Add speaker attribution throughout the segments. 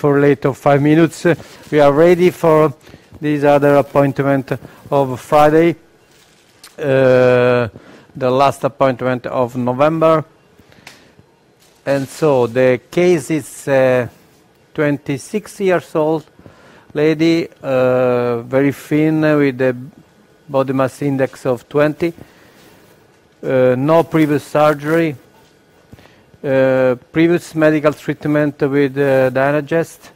Speaker 1: for later five minutes. We are ready for this other appointment of Friday, uh, the last appointment of November. And so the case is uh, 26 years old lady, uh, very thin with a body mass index of 20, uh, no previous surgery, previous medical treatment with uh, Dienogest,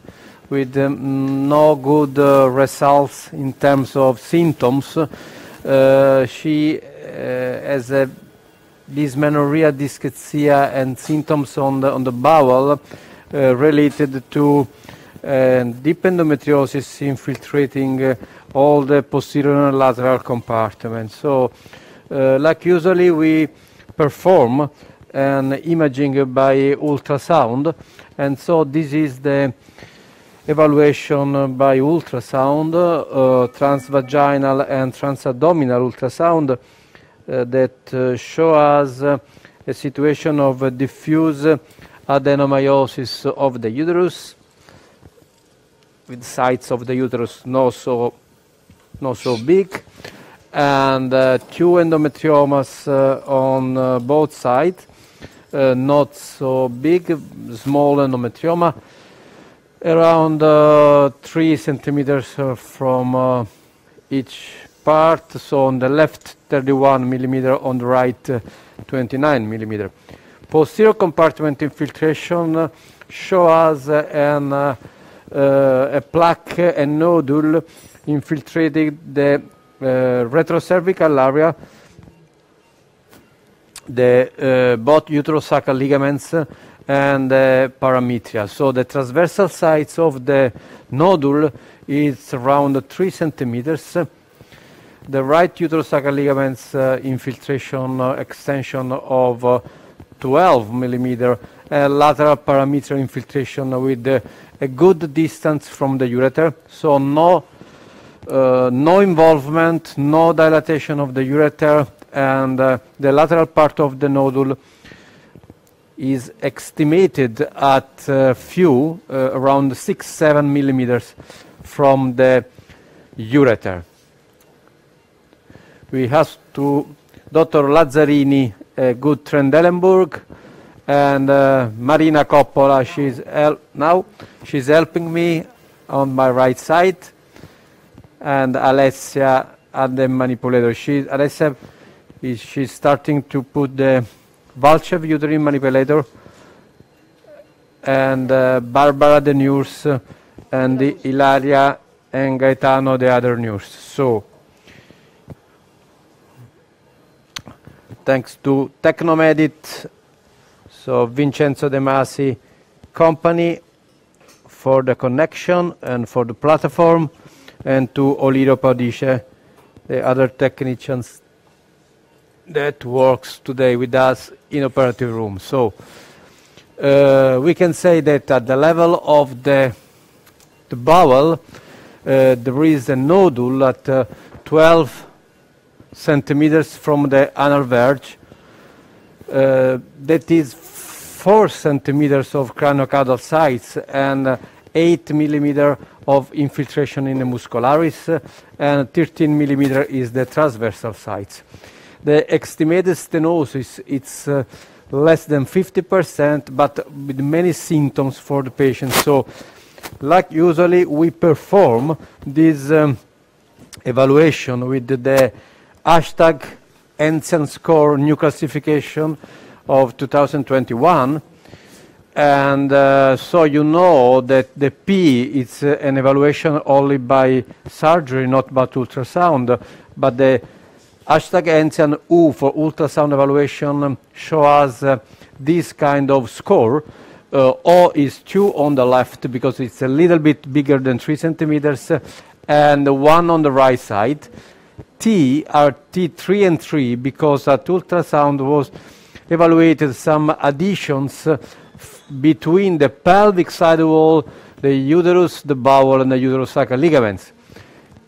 Speaker 1: with um, no good uh, results in terms of symptoms. Uh, she has a dysmenorrhea, dyschezia, and symptoms on the, on the bowel related to deep endometriosis infiltrating all the posterior and lateral compartments. So, uh, like usually we perform an imaging by ultrasound, and so this is the evaluation by ultrasound, uh, transvaginal and transabdominal ultrasound uh, that uh, show us uh, a situation of diffuse adenomyosis of the uterus with sides of the uterus not so not so big, and uh, two endometriomas uh, on both sides, Uh, not so big, small endometrioma, around uh, three centimeters uh, from each part. So on the left, 31 millimeter, on the right, 29 millimeter. Posterior compartment infiltration show us an, uh, a plaque, a nodule infiltrated the uh, retrocervical area, the uh, both uterosacral ligaments and parametria. So the transversal sides of the nodule is around 3 centimeters. The right uterosacral ligaments uh, infiltration uh, extension of uh, 12 millimeter, lateral parametrial infiltration with uh, a good distance from the ureter, so no uh, no involvement, no dilatation of the ureter, and uh, the lateral part of the nodule is estimated at uh, few, uh, around 6 7 millimeters from the ureter. We have to Dr. Lazzarini, uh, good Trendelenburg, and uh, Marina Coppola, she's now she's helping me on my right side and Alessia at the manipulator. She, Alessia, is, she's starting to put the Valtchev uterine manipulator and uh, Barbara the nurse and the Ilaria and Gaetano the other nurse. So, thanks to Tecnomedit, so Vincenzo De Masi company for the connection and for the platform and to Oliro Padisce, the other technicians that works today with us in operative room. So uh, we can say that at the level of the, the bowel, uh, there is a nodule at uh, 12 centimeters from the anal verge uh, that is 4 centimeters of craniocaudal size and uh, 8 millimeter of infiltration in the muscularis, and 13 millimeter is the transversal sites. The estimated stenosis, it's uh, less than 50%, but with many symptoms for the patient. So, like usually, we perform this um, evaluation with the hashtag Enzian score new classification of 2021 and uh, so you know that the P is uh, an evaluation only by surgery, not by ultrasound, but the hashtag Enzian U for ultrasound evaluation show us uh, this kind of score. Uh, o is 2 on the left because it's a little bit bigger than 3 centimeters, and 1 on the right side. T are T3 and 3 because at ultrasound was evaluated some adhesions between the pelvic side wall, the uterus, the bowel, and the uterosacral ligaments.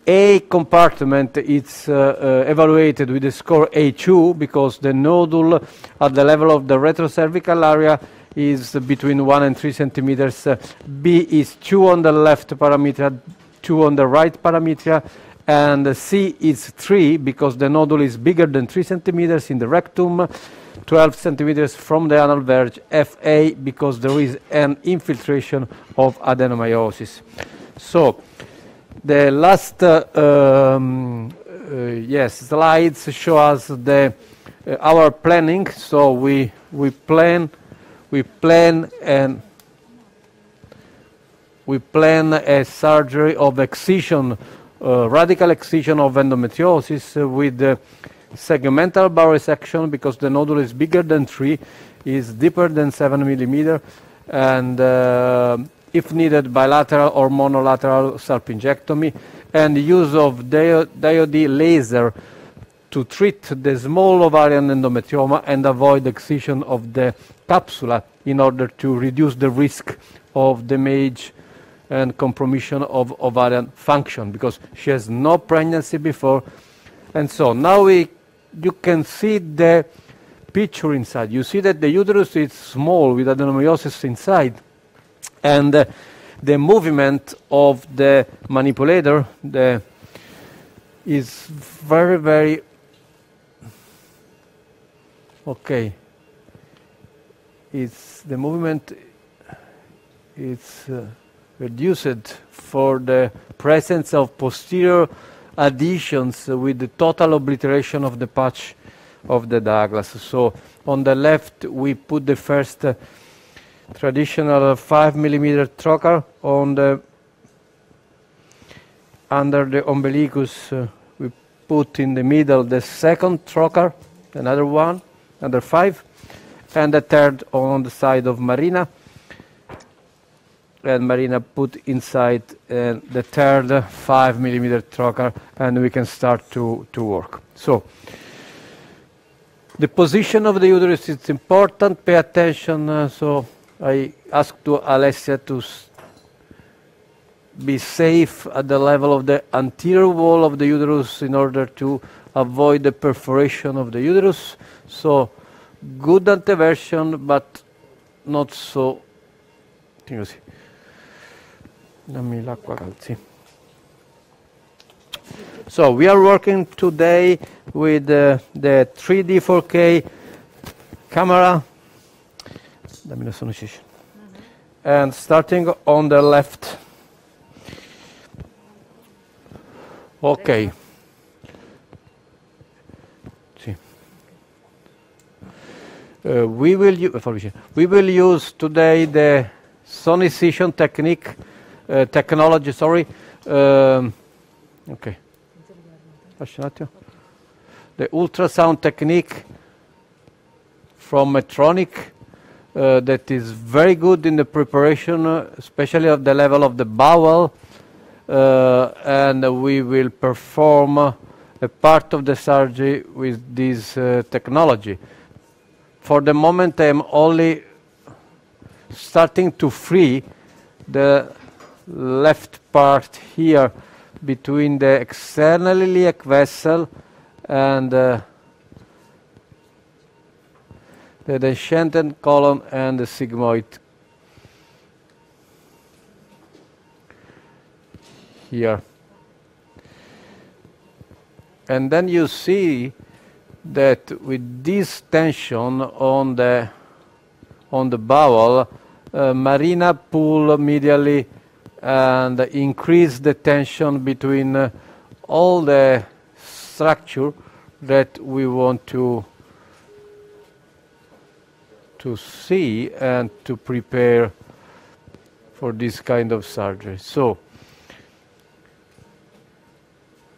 Speaker 1: A compartment is uh, uh, evaluated with a score A2 because the nodule at the level of the retrocervical area is between 1 and 3 centimeters. Uh, B is 2 on the left parameter, 2 on the right parameter, and C is 3 because the nodule is bigger than 3 centimeters in the rectum, 12 centimeters from the anal verge, FA because there is an infiltration of adenomyosis. So the last uh, um, uh, yes slides show us the uh, our planning. So we we plan we plan and we plan a surgery of excision, uh, radical excision of endometriosis with uh, segmental resection because the nodule is bigger than 3, is deeper than 7 millimeter, and if needed, bilateral or monolateral salpingectomy, and use of diode laser to treat the small ovarian endometrioma and avoid excision of the capsula in order to reduce the risk of damage and compromission of ovarian function because she has no pregnancy before. And so now we, you can see the picture inside. You see that the uterus is small with adenomyosis inside. And uh, the movement of the manipulator the, is very, very okay. It's the movement is uh, reduced for the presence of posterior adhesions with the total obliteration of the pouch of the Douglas. So on the left we put the first uh, traditional 5 millimeter trocar on the under the umbilicus uh, we put in the middle the second trocar another one another 5 and the third on the side of Marina and Marina put inside uh, the third 5 millimeter trocar and we can start to, to work. So the position of the uterus is important, pay attention. Uh, so I ask to Alessia to be safe at the level of the anterior wall of the uterus in order to avoid the perforation of the uterus. So good anteversion, but not so. So we are working today with uh, the 3D 4K camera. Dammi la mm-hmm. And starting on the left. Okay. Uh, we will we will use today the sonicision technique uh, technology, sorry. Um, okay. The ultrasound technique from Medtronic uh, that is very good in the preparation, uh, especially at the level of the bowel, uh, and we will perform uh, a part of the surgery with this uh, technology. For the moment, I am only starting to free the left part here between the external iliac vessel and uh, the descendant colon and the sigmoid here. And then you see that with this tension on the on the bowel, uh, Marina pull medially and increase the tension between uh, all the structure that we want to to see and to prepare for this kind of surgery. So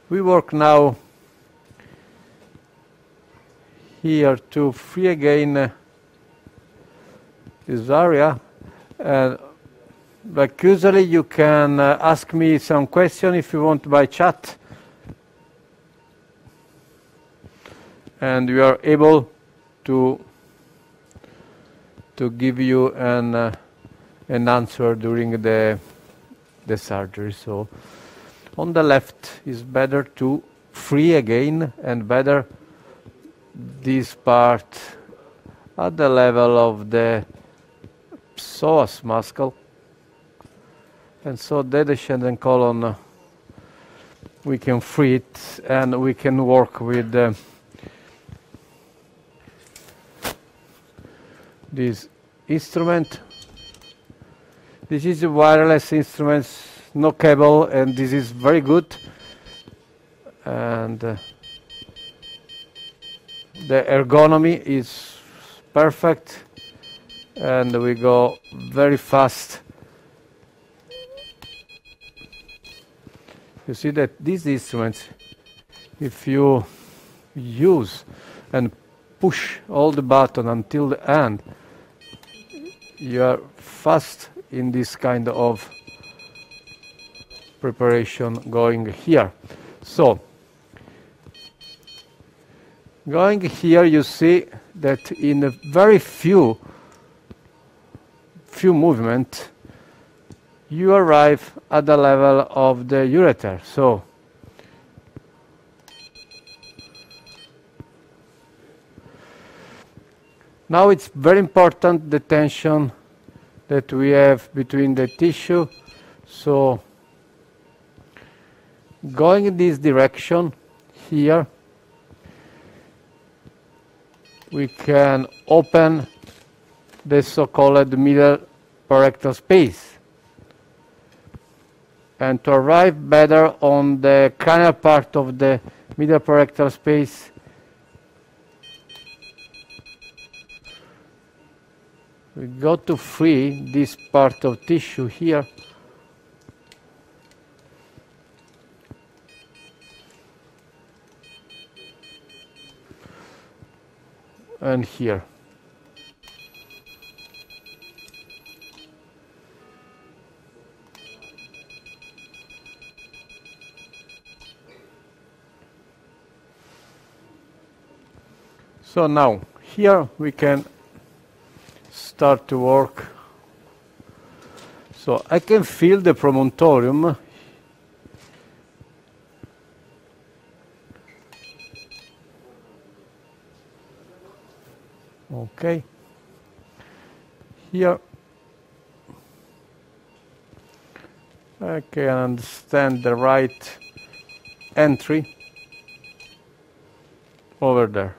Speaker 1: we work now here to free again uh, this area and but usually you can uh, ask me some question if you want by chat. And we are able to to give you an uh, an answer during the the surgery. So on the left is better to free again and better this part at the level of the psoas muscle. And so the descending colon, we can free it and we can work with uh, this instrument. This is a wireless instrument, no cable, and this is very good. And uh, the ergonomy is perfect and we go very fast you see that these instruments if you use and push all the button until the end you are fast in this kind of preparation going here so Going here, you see that in a very few few movement, you arrive at the level of the ureter. So now it's very important the tension that we have between the tissue. So going in this direction here we can open the so-called middle pararectal space and to arrive better on the canal part of the middle pararectal space we got to free this part of tissue here and here. So now here we can start to work. So I can feel the promontorium. Okay. Here I can understand the right entry over there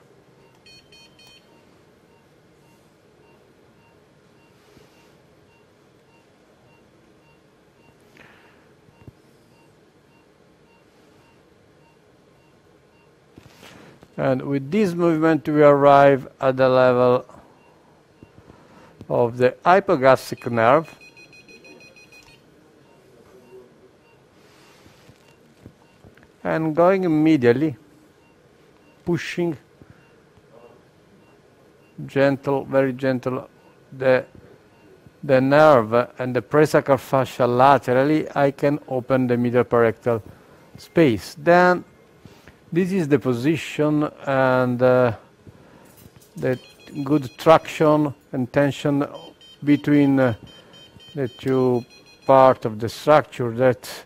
Speaker 1: And with this movement, we arrive at the level of the hypogastric nerve. And going immediately, pushing gentle, very gentle, the, the nerve and the presacral fascia laterally, I can open the middle pararectal space. Then this is the position and uh, the good traction and tension between uh, the two part of the structure that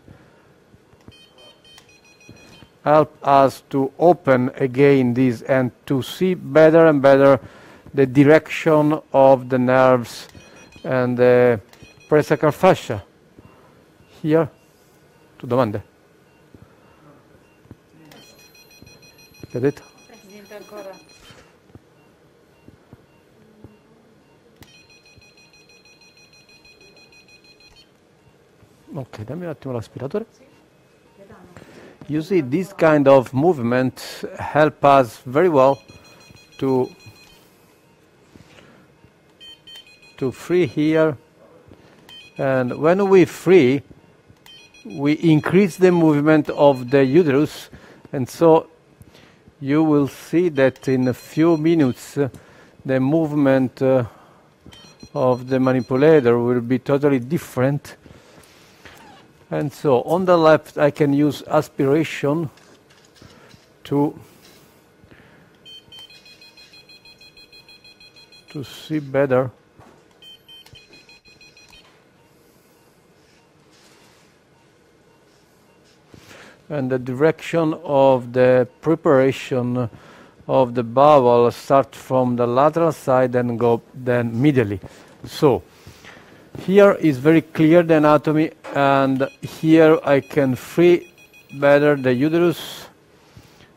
Speaker 1: help us to open again this and to see better and better the direction of the nerves and the presacral fascia. Here, to domande. Detto?
Speaker 2: Presidente ancora.
Speaker 1: Ok, dammi un attimo l'aspiratore. You see, this kind of movement help us very well to to free here. And when we free, we increase the movement of the uterus, and so you will see that in a few minutes uh, the movement uh, of the manipulator will be totally different. And so on the left I can use aspiration to to see better. And the direction of the preparation of the bowel start from the lateral side and go then medially. So here is very clear the anatomy and here I can free better the uterus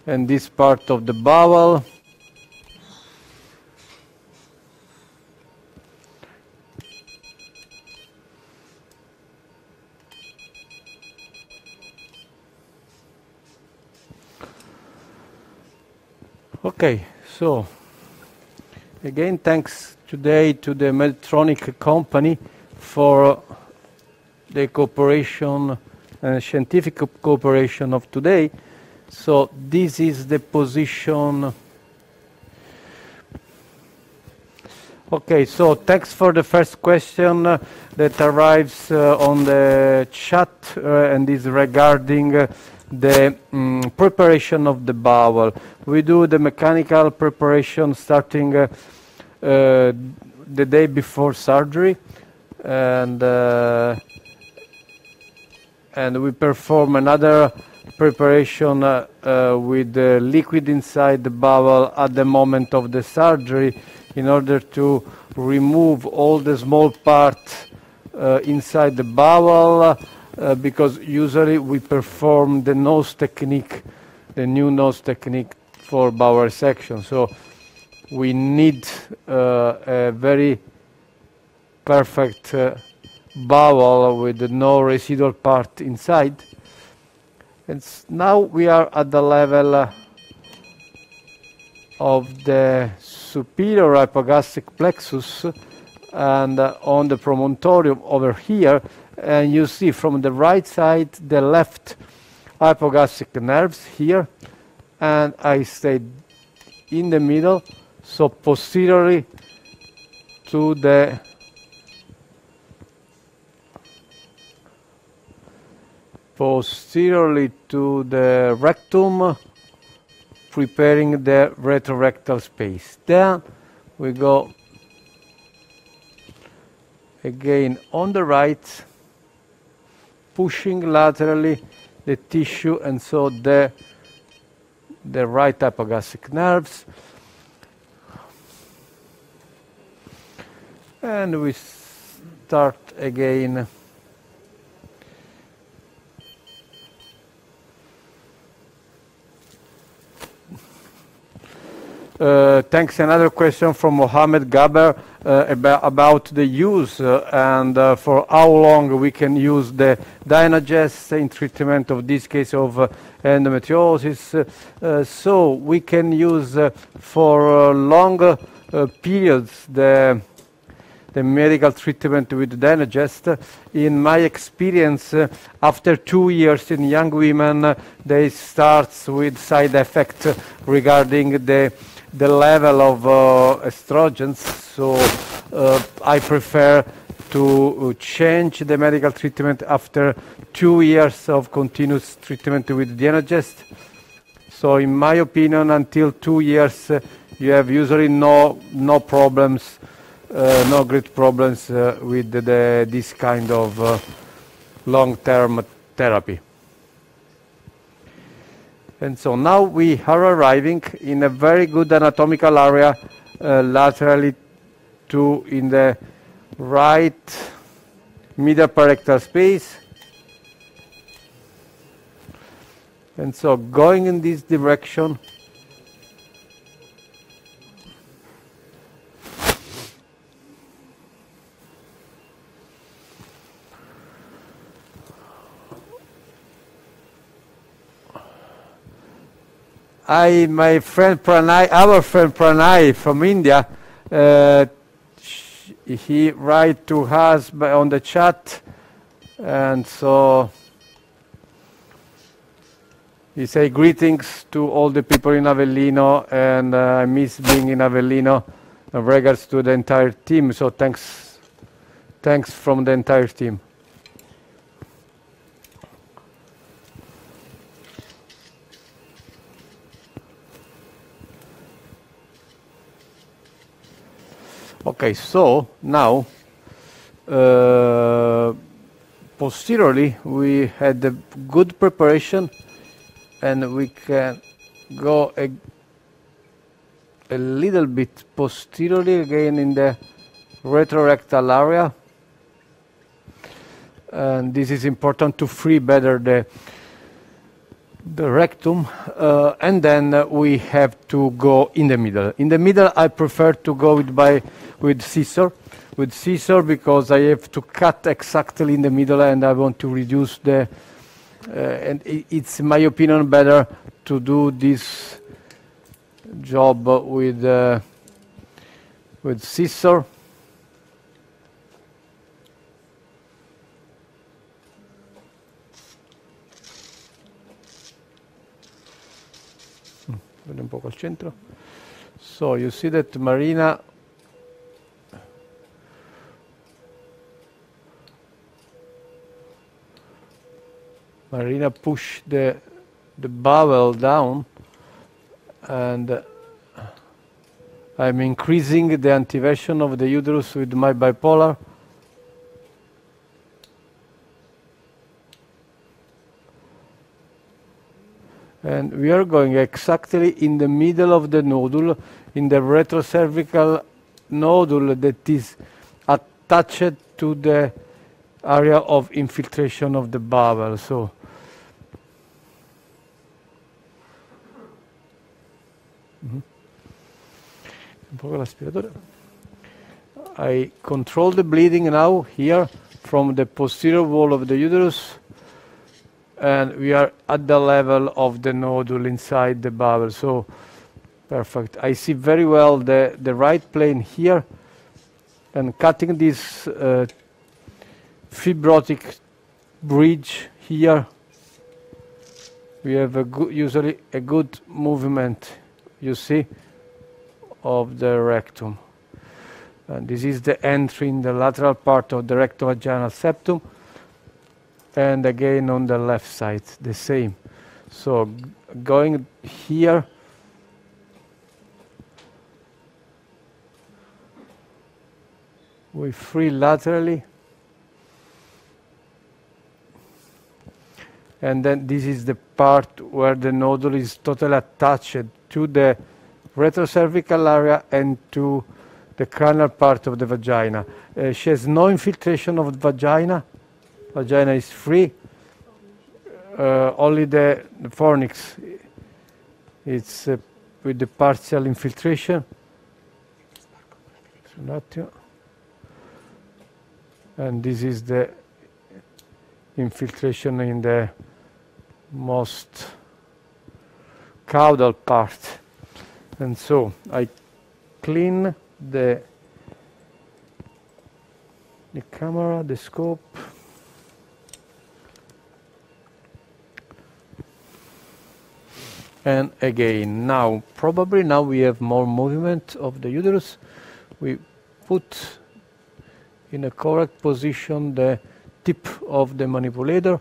Speaker 1: and this part of the bowel Okay, so again, thanks today to the Medtronic company for the cooperation and uh, scientific cooperation of today. So this is the position. Okay, so thanks for the first question uh, that arrives uh, on the chat uh, and is regarding uh, the um, preparation of the bowel. We do the mechanical preparation starting uh, uh, the day before surgery and uh, and we perform another preparation uh, uh, with the liquid inside the bowel at the moment of the surgery in order to remove all the small parts uh, inside the bowel because usually we perform the NOSE technique, the new NOSE technique for bowel section. So we need uh, a very perfect uh, bowel with no residual part inside. And now we are at the level uh, of the superior hypogastric plexus and uh, on the promontorium over here and you see from the right side the left hypogastric nerves here. And I stay in the middle so posteriorly to the posteriorly to the rectum preparing the retrorectal space. Then we go again on the right pushing laterally the tissue and so the, the right hypogastric nerves. And we start again. Uh, thanks. Another question from Mohammed Gaber about, about, the use uh, and uh, for how long we can use the Dienogest in treatment of this case of uh, endometriosis. Uh, so we can use for long periods the the medical treatment with Dienogest. In my experience, uh, after two years in young women, uh, they start with side effects regarding the the level of uh, estrogens. So uh, I prefer to change the medical treatment after two years of continuous treatment with Dienogest. So in my opinion, until two years, uh, you have usually no, no problems, uh, no great problems uh, with the, the, this kind of uh, long-term therapy. And so now we are arriving in a very good anatomical area uh, laterally to in the right middle pararectal space. And so going in this direction I, my friend Pranay, our friend Pranay from India, uh, he write to us on the chat, and so he say greetings to all the people in Avellino, and uh, I miss being in Avellino. In regards to the entire team, so thanks, thanks from the entire team. Okay, so now uh, posteriorly we had a good preparation and we can go a, a little bit posteriorly again in the retrorectal area. And this is important to free better the the rectum, uh, and then uh, we have to go in the middle. In the middle, I prefer to go with by with scissor, with scissor because I have to cut exactly in the middle, and I want to reduce the. Uh, and it's, in my opinion, better to do this job with uh, with scissor. Un poco al centro. So you see that Marina Marina push the the bowel down and I'm increasing the anteversion of the uterus with my bipolar and we are going exactly in the middle of the nodule, in the retrocervical nodule that is attached to the area of infiltration of the bowel. So, -hmm. I control the bleeding now here from the posterior wall of the uterus and we are at the level of the nodule inside the bowel. So perfect. I see very well the, the right plane here and cutting this uh, fibrotic bridge here we have a good, usually a good movement you see of the rectum and this is the entry in the lateral part of the rectovaginal septum and again on the left side the same. So going here we free laterally. And then this is the part where the nodule is totally attached to the retrocervical area and to the cranial part of the vagina. Uh, she has no infiltration of the vagina vagina is free. Uh, only the, the fornix it's uh, with the partial infiltration. And this is the infiltration in the most caudal part. And so I clean the the camera, the scope. And again. Now probably now we have more movement of the uterus. We put in a correct position the tip of the manipulator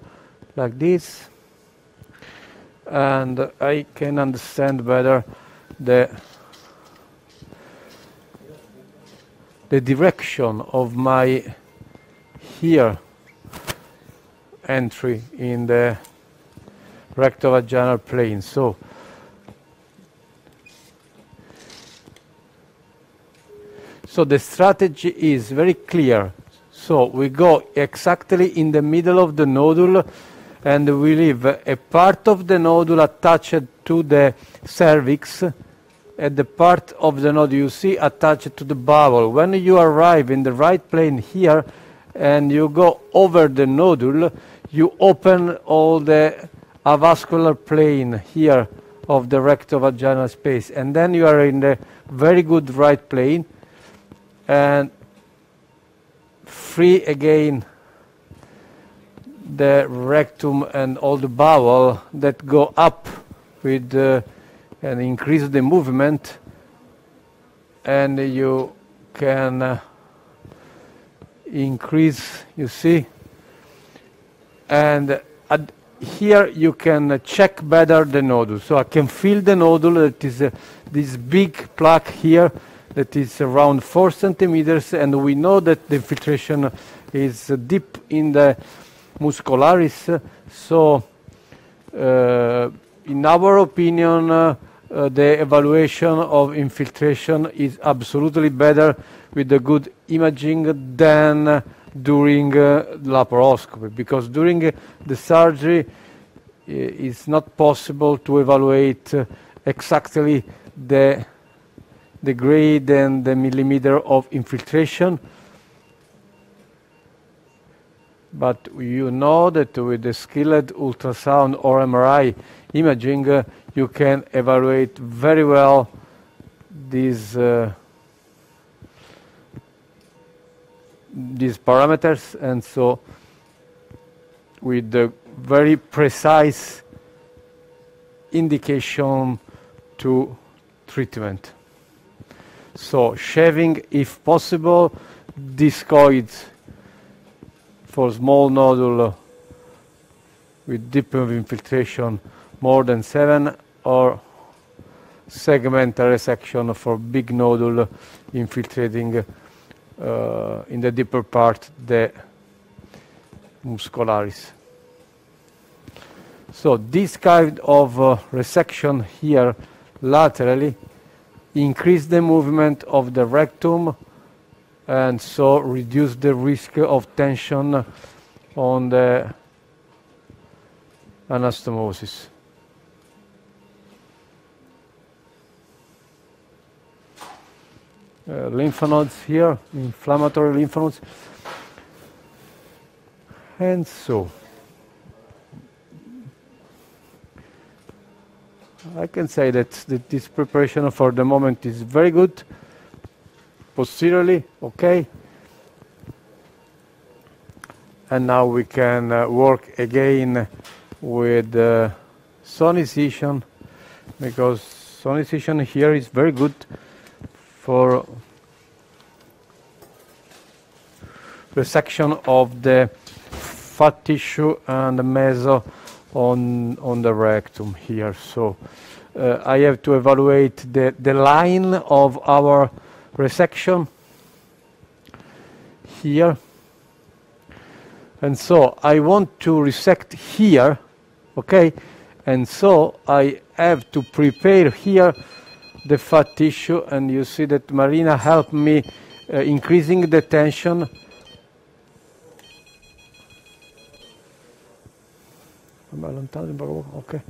Speaker 1: like this. And I can understand better the the direction of my here entry in the rectovaginal plane. So So the strategy is very clear. So we go exactly in the middle of the nodule and we leave a part of the nodule attached to the cervix and the part of the nodule you see attached to the bowel. When you arrive in the right plane here and you go over the nodule, you open all the avascular plane here of the rectovaginal space and then you are in the very good right plane and free again the rectum and all the bowel that go up with uh, and increase the movement. And you can uh, increase you see. And here you can check better the nodule. So I can feel the nodule. That is uh, this big plaque here that is around 4 centimeters, and we know that the infiltration is deep in the muscularis. So, uh, in our opinion, uh, uh, the evaluation of infiltration is absolutely better with the good imaging than during uh, laparoscopy because during the surgery it's not possible to evaluate uh, exactly the the grade and the millimeter of infiltration but you know that with the skilled ultrasound or MRI imaging, uh, you can evaluate very well these uh, these parameters, and so with the very precise indication to treatment. So shaving, if possible, discoids for small nodule with deep infiltration more than 7 or segmental resection for big nodule infiltrating uh, in the deeper part the muscularis. So this kind of uh, resection here laterally increase the movement of the rectum and so reduce the risk of tension on the anastomosis. Uh, lymph nodes here, inflammatory lymph nodes. And so, I can say that, that this preparation for the moment is very good posteriorly, okay? And now we can uh, work again with uh, sonicision because sonicision here is very good for resection of the fat tissue and the meso on, on the rectum here. So uh, I have to evaluate the, the line of our resection here. And so I want to resect here, okay? And so I have to prepare here the fat tissue and you see that Marina helped me uh, increasing the tension okay.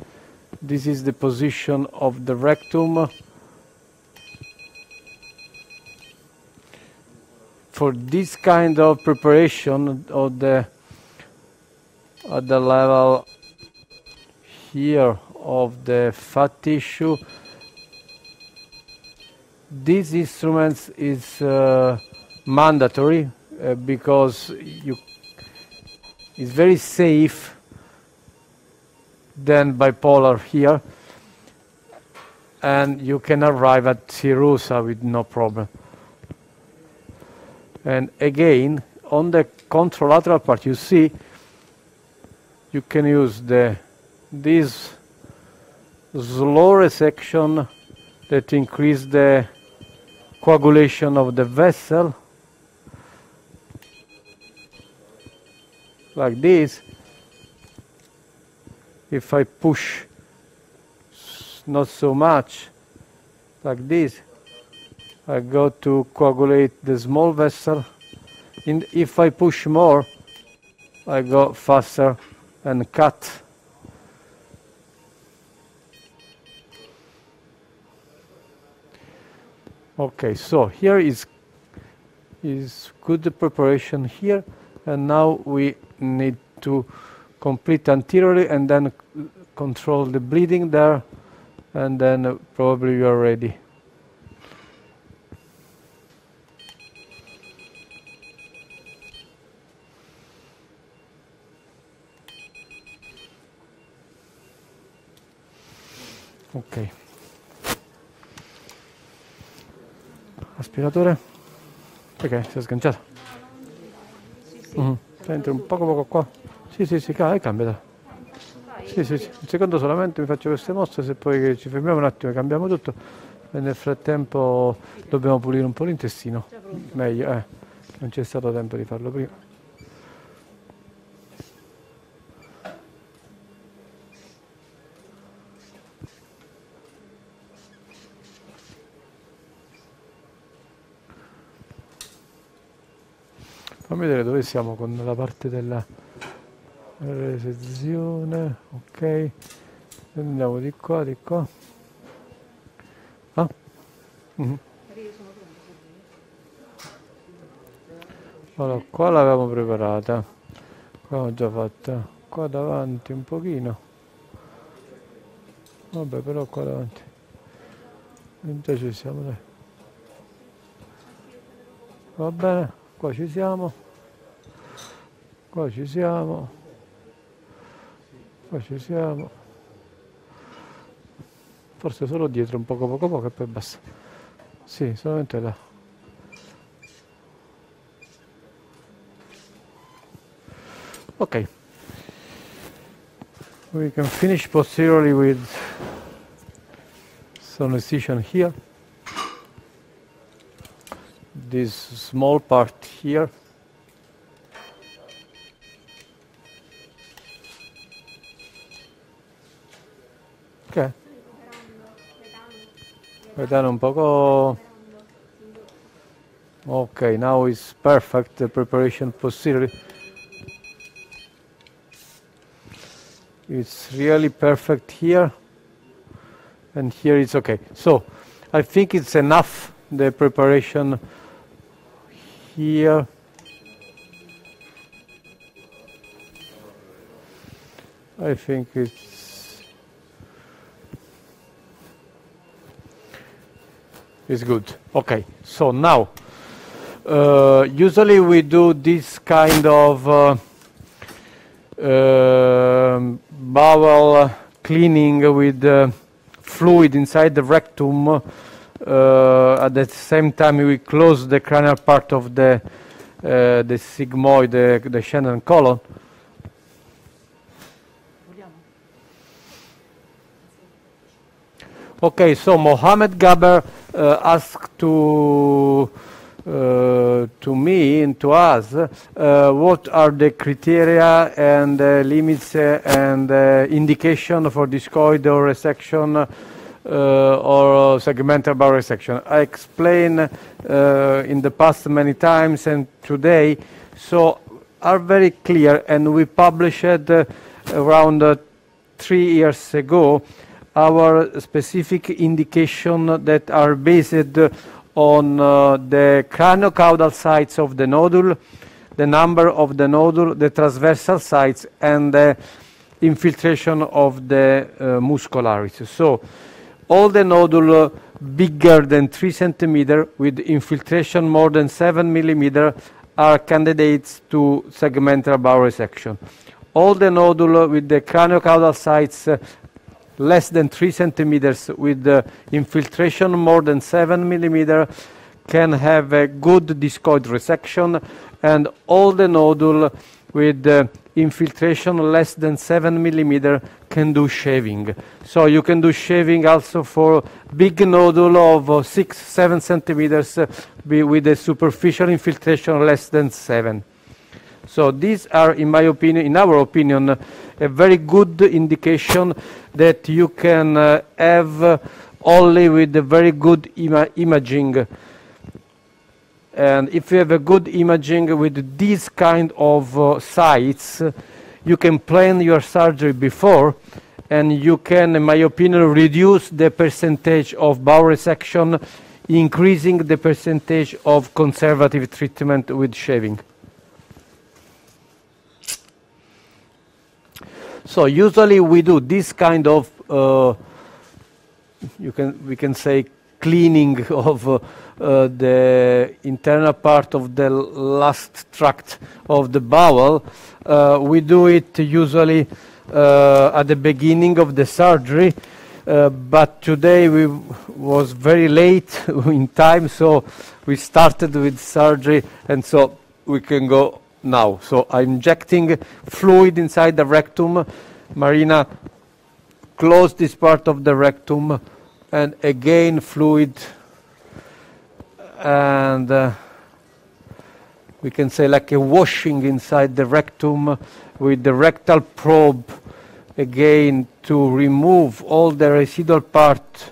Speaker 1: This is the position of the rectum. For this kind of preparation of the at the level here of the fat tissue these instruments is uh, mandatory uh, because you it's very safe than bipolar here and you can arrive at serosa with no problem. And again, on the contralateral part, you see you can use the this slow resection that increase the coagulation of the vessel like this if I push not so much like this I go to coagulate the small vessel. And if I push more, I go faster and cut. Okay, so here is is good preparation here, and now we need to complete anteriorly and then control the bleeding there, and then probably you are ready. ok aspiratore perché si è sganciato sì, sì. Mm. Senti un poco poco qua sì sì sì e cambia sì sì sì un secondo solamente mi faccio queste mosse se poi ci fermiamo un attimo e cambiamo tutto. E nel frattempo dobbiamo pulire un po' l'intestino. Meglio eh non c'è stato tempo di farlo prima. Fammi vedere dove siamo con la parte della resezione ok. Andiamo di qua di qua. Ah? -hmm. allora qua l'avevamo preparata. L'ho già fatta. Qua davanti un pochino. Vabbè però qua davanti. Intanto ci siamo dai. Va bene qua ci siamo. Qua ci siamo qua ci siamo. Forse solo dietro un poco poco poco e poi basta. Sì solamente là. Ok. We can finish posteriorly with some incision here. This small part here. Vedano un poco. Okay, now it's perfect, the preparation posteriorly. It's really perfect here, and here it's okay. So, I think it's enough, the preparation here. I think it's it's good. Okay, so now uh, usually we do this kind of uh, uh, bowel cleaning with fluid inside the rectum uh, at the same time we close the cranial part of the uh, the sigmoid, the, the Shannon colon. Okay, so Mohammed Gaber uh, asked to uh, to me and to us uh, what are the criteria and uh, limits and indication for discoid or resection uh, or segmental bowel resection. I explained uh, in the past many times and today, so are very clear and we published uh, around three years ago our specific indication that are based on uh, the craniocaudal sites of the nodule, the number of the nodule, the transversal sites, and the infiltration of the uh, muscularis. So all the nodule bigger than 3 centimeter with infiltration more than 7 millimeter are candidates to segmental bowel resection. All the nodule with the craniocaudal sites uh, less than 3 centimeters with infiltration more than 7 millimeter can have a good discoid resection and all the nodule with infiltration less than 7 millimeter can do shaving. So you can do shaving also for big nodule of uh, 6, 7 centimeters with a superficial infiltration less than 7. So these are, in my opinion, in our opinion, a very good indication that you can uh, have uh, only with a very good ima imaging and if you have a good imaging with these kind of uh, sites, you can plan your surgery before and you can, in my opinion, reduce the percentage of bowel resection, increasing the percentage of conservative treatment with shaving. So usually we do this kind of, uh, you can, we can say, cleaning of uh, uh, the internal part of the last tract of the bowel. Uh, we do it usually uh, at the beginning of the surgery, uh, but today we was very late in time, so we started with surgery, and so we can go now. So I'm injecting fluid inside the rectum. Marina, close this part of the rectum, and again fluid and uh, we can say like a washing inside the rectum with the rectal probe again to remove all the residual part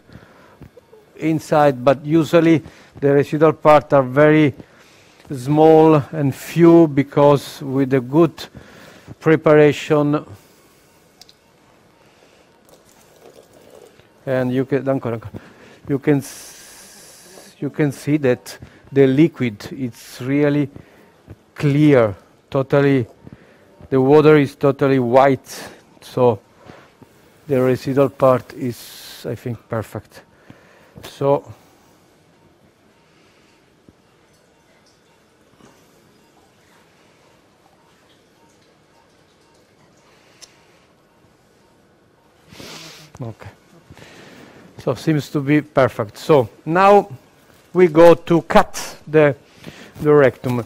Speaker 1: inside but usually the residual part are very small and few because with a good preparation. And you can you can you can see that the liquid it's really clear totally the water is totally white. So the residual part is I think perfect. So okay so seems to be perfect. So now we go to cut the, the rectum.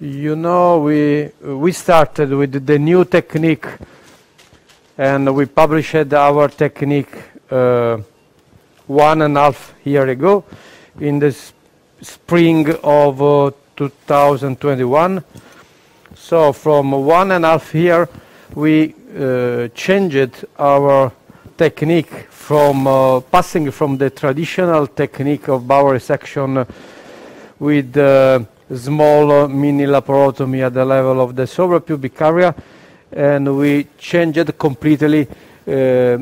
Speaker 1: You know, we, we started with the new technique and we published our technique uh, one and a half year ago in the spring of uh, 2021. So from one and a half year, we uh, changed our technique from uh, passing from the traditional technique of bowel resection with uh, small mini laparotomy at the level of the suprapubic area and we changed completely uh,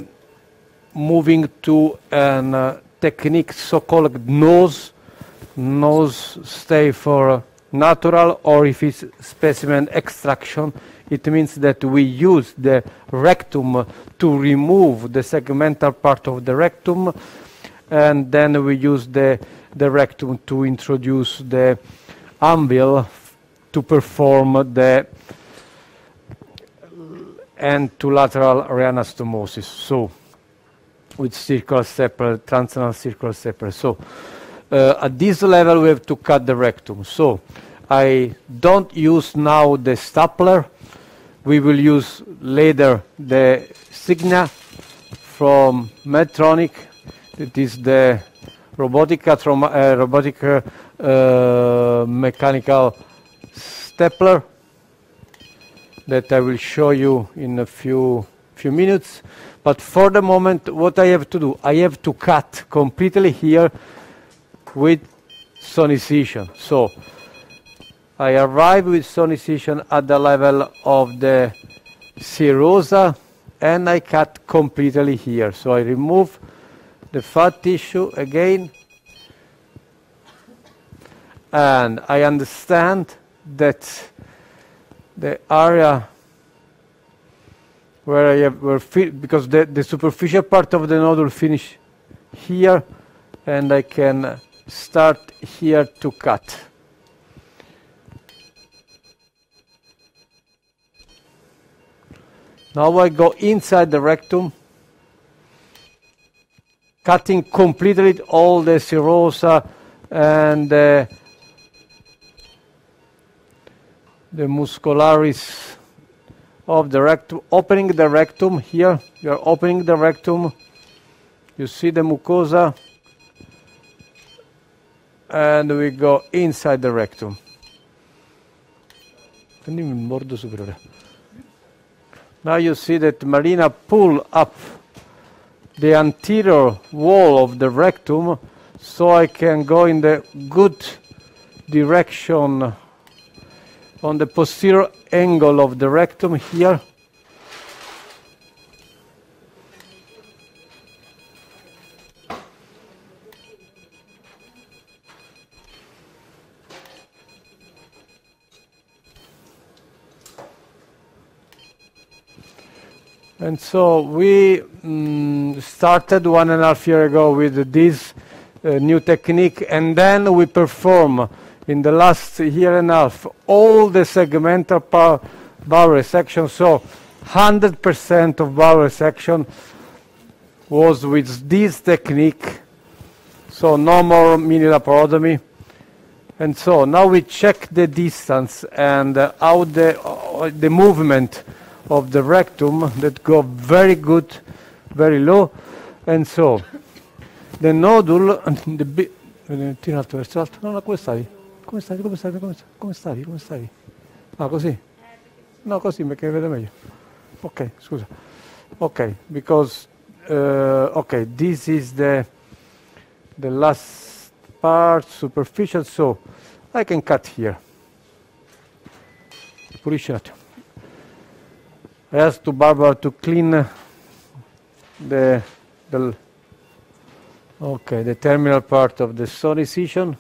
Speaker 1: moving to a uh, technique so-called NOSE NOSE stay for natural orifice specimen extraction it means that we use the rectum to remove the segmental part of the rectum, and then we use the, the rectum to introduce the anvil to perform the end to lateral reanastomosis. So, with circular stapler, transanal circular stapler. So, uh, at this level, we have to cut the rectum. So, I don't use now the stapler we will use later the Signia from Medtronic. It is the robotic, uh, robotic uh, mechanical stapler that I will show you in a few few minutes. But for the moment, what I have to do, I have to cut completely here with sonicision. So I arrive with sonicision at the level of the serosa and I cut completely here. So I remove the fat tissue again and I understand that the area where I have where because the, the superficial part of the nodule finish here and I can start here to cut. Now I go inside the rectum, cutting completely all the serosa and uh, the muscularis of the rectum, opening the rectum here, you are opening the rectum, you see the mucosa, and we go inside the rectum. Now you see that Marina pull up the anterior wall of the rectum so I can go in the good direction on the posterior angle of the rectum here And so we um, started one and a half year ago with this uh, new technique, and then we perform in the last year and a half all the segmental bowel resection. So 100% of bowel resection was with this technique. So no more mini laparotomy. And so now we check the distance and uh, how the, uh, the movement of the rectum that go very good, very low. And so the nodule, the big, tira alto verso alto, no, no, come stavi? Come stavi? Come stavi? Come stavi? Come stavi? Come stavi? Ah, così? No, così perché vedo meglio. Ok, scusa. Ok, because, uh, ok, this is the, the last part, superficial, so I can cut here. Pulisci un attimo. I asked to Barbara to clean the, the okay the terminal part of the sonicision,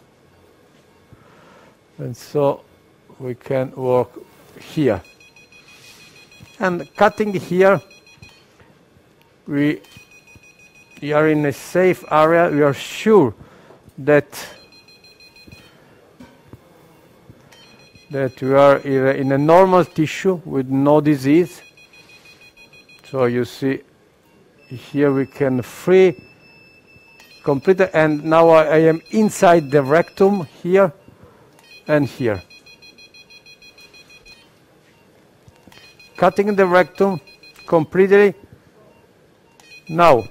Speaker 1: and so we can work here. And cutting here, we, we are in a safe area. We are sure that that we are in a normal tissue with no disease. So you see here we can free complete and now I, I am inside the rectum here and here. Cutting the rectum completely. Now,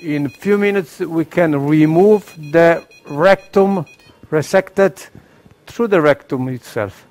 Speaker 1: in a few minutes we can remove the rectum resected through the rectum itself.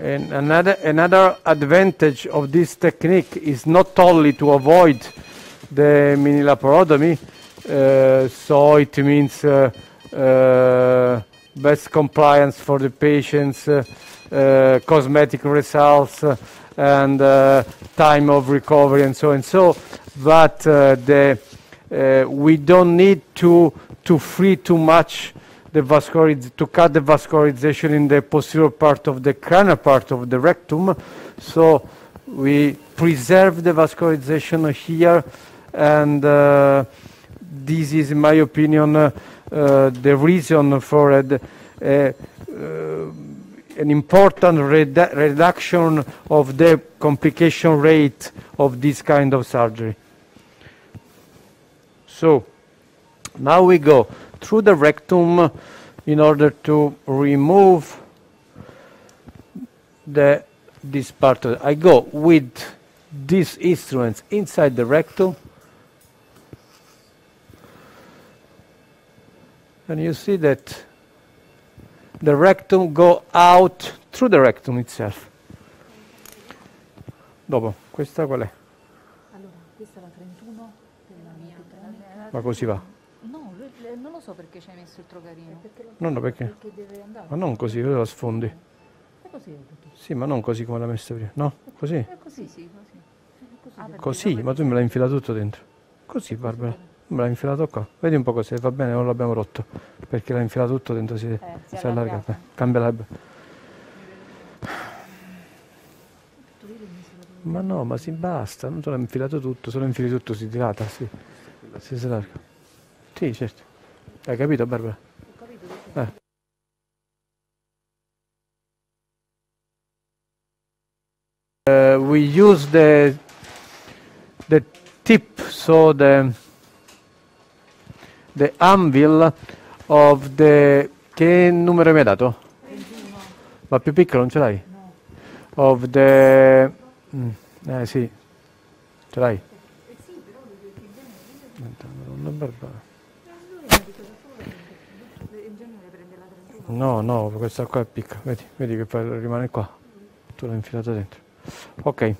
Speaker 1: And another, another advantage of this technique is not only to avoid the mini laparotomy, uh, so it means uh, uh, best compliance for the patients, uh, uh, cosmetic results, uh, and time of recovery, and so and so. But the, we don't need to to free too much the to cut the vascularization in the posterior part of the cranial part of the rectum. So we preserve the vascularization here, and uh, this is, in my opinion, uh, uh, the reason for uh, an important redu reduction of the complication rate of this kind of surgery. So now we go through the rectum in order to remove the this part of I go with these instruments inside the rectum and you see that the rectum go out through the rectum itself. Dopo, questa qual è?
Speaker 2: Allora, questa è la 31 della mia.
Speaker 1: Ma così va?
Speaker 2: Non lo so perché ci hai messo il trocarino.
Speaker 1: No, no, perché?
Speaker 2: Perché deve andare.
Speaker 1: Ma non così, io la sfondi.
Speaker 2: È così tutto.
Speaker 1: Sì, ma non così come l'ha messa prima. No, così.
Speaker 2: È così, sì, così. Ah,
Speaker 1: Così, ma tu me l'hai infilato tutto dentro. Così, Barbara. Me l'hai infilato qua. Vedi un po' se va bene, non l'abbiamo rotto. Perché l'hai infilato tutto dentro, si,
Speaker 2: Eh, si è
Speaker 1: si allarga.
Speaker 2: allargata.
Speaker 1: Cambia la... Ma no, ma si basta, non te l'ho infilato tutto, se lo infili tutto si dilata, sì. Si si allarga. Sì, certo. Hai capito, Barbara?
Speaker 2: Ho capito
Speaker 1: Eh. Uh, we use the the tip, so the the anvil of the che numero mi hai dato?
Speaker 2: 21.
Speaker 1: Ma più piccolo non ce l'hai?
Speaker 2: No.
Speaker 1: Of the mm, eh sì. Ce l'hai?
Speaker 2: Eh sì, però devi in
Speaker 1: Aspetta, Madonna Barbara.
Speaker 2: genere prende la 31.
Speaker 1: No, no, questa qua è piccola, vedi, vedi che poi rimane qua. Tu l'hai infilato dentro. Ok,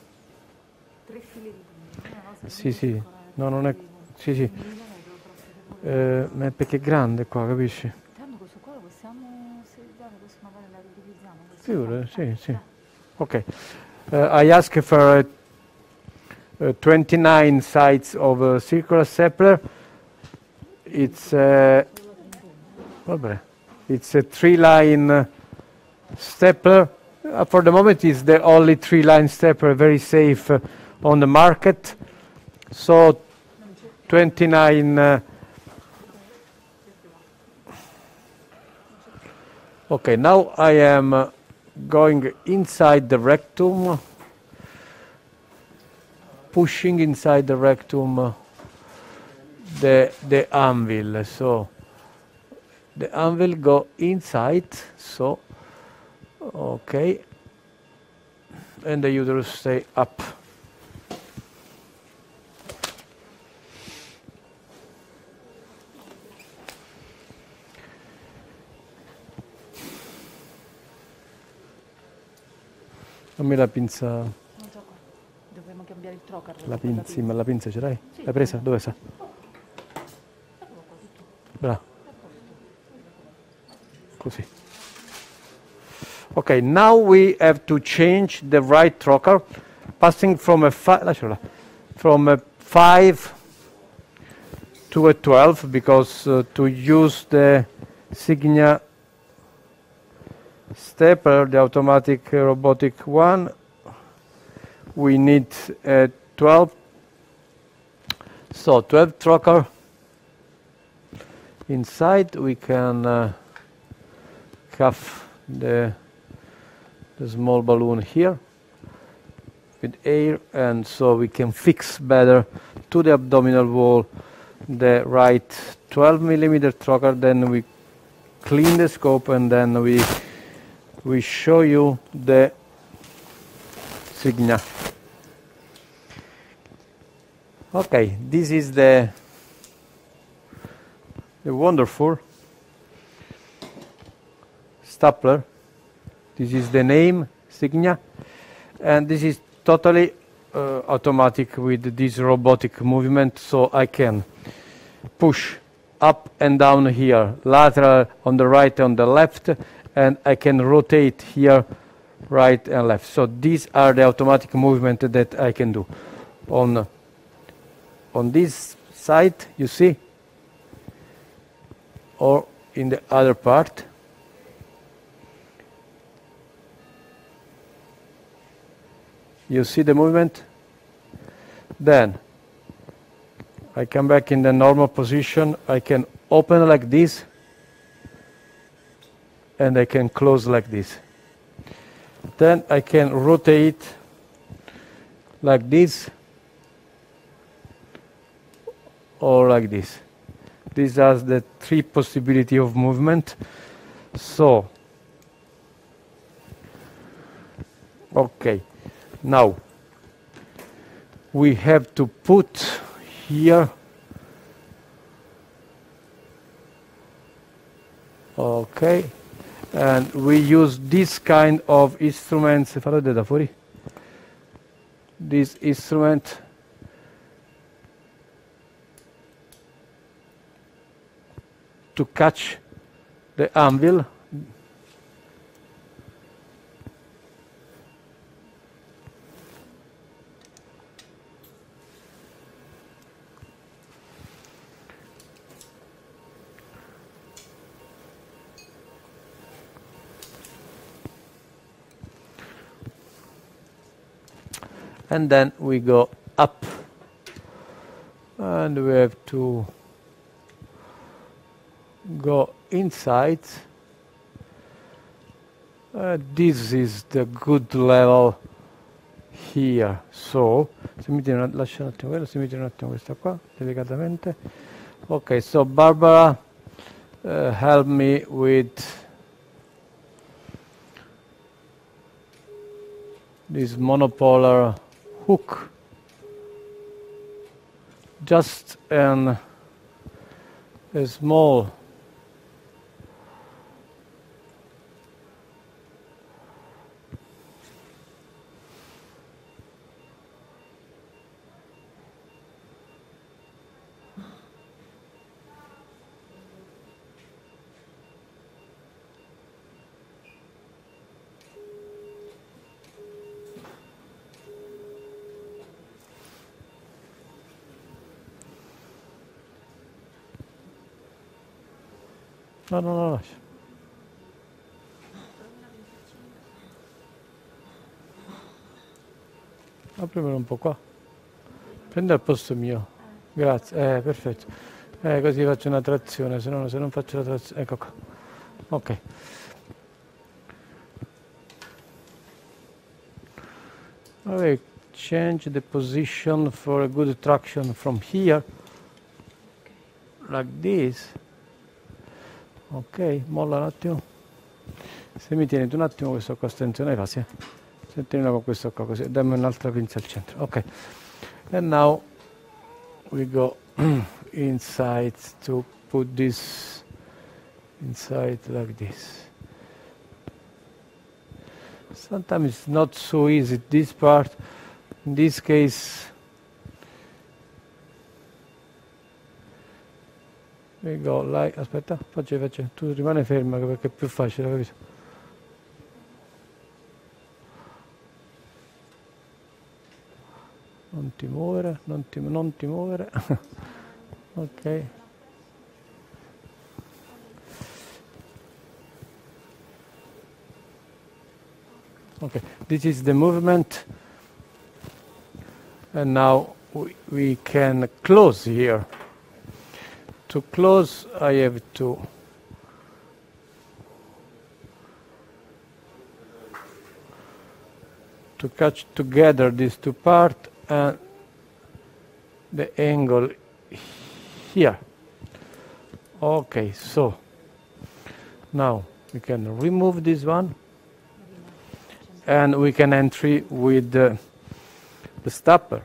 Speaker 2: Tre fili di
Speaker 1: Sì, sì.
Speaker 2: piccolare,
Speaker 1: No, non è- sì, sì. Eh, ma è perché è grande qua, capisci?
Speaker 2: Tanto questo qua lo possiamo, se questo magari la riutilizziamo. qua.
Speaker 1: sì,
Speaker 2: Eh,
Speaker 1: sì. Okay. Uh, I asked for uh, uh, 29 sites of circular stapler. It's uh, vabbè, it's a three-line uh, stapler. Uh, for the moment, it's the only three-line stapler, very safe uh, on the market. So 29. Uh, okay, now I am. Going inside the rectum, pushing inside the rectum the, the anvil. So the anvil go inside, so, okay, and the uterus stay up. Dammi la pinza.
Speaker 2: Dovremmo cambiare il trocar.
Speaker 1: la pinza, sì, ma la pinza ce l'hai? L'hai presa? Dove sta? Bravo. Così. Okay, now we have to change the right trocar, passing from a from a 5 to a 12 because uh, to use the Signia stepper, the automatic uh, robotic one, we need a 12. So 12 trocar inside we can uh, have the the small balloon here with air and so we can fix better to the abdominal wall the right 12 millimeter trocar then we clean the scope and then we we show you the Signia. Okay this is the the wonderful stapler. This is the name Signia and this is totally uh, automatic with this robotic movement so I can push up and down here lateral on the right on the left and I can rotate here right and left. So these are the automatic movement that I can do. On on this side you see or in the other part you see the movement? Then I come back in the normal position. I can open like this and I can close like this. Then I can rotate like this or like this. These are the three possibility of movement. So okay now we have to put here okay and we use this kind of instruments farò this instrument to catch the anvil and then we go up. And we have to go inside. Uh, this is the good level here. So se mi tieni un- lascia un attimo quello se mi tieni un attimo questa qua delicatamente. Ok so Barbara uh, help me with this monopolar hook. Just an a small no no no lascia. Aprimelo un po' qua. Prendi al posto mio. Grazie. Eh, perfetto. Eh, così faccio una trazione se no se non faccio la trazione ecco qua. Ok. Okay, change the position for a good traction from here, like this. Ok, molla un attimo. Se mi tieni un attimo questo qua, attenzione ai passi. Eh. Con questo qua così, dammi un'altra pinza al centro. Ok. And now we go inside to put this inside like this. Sometimes it's not so easy this part. In this case, we go like, aspetta, faccio, faccio, tu rimane ferma perché è più facile, capito? Non ti muovere, non ti, non ti muovere. ok. Okay, this is the movement. And now we, we can close here. To close, I have to to catch together these two parts and the angle here. Okay, so now we can remove this one and we can entry with the, the stopper.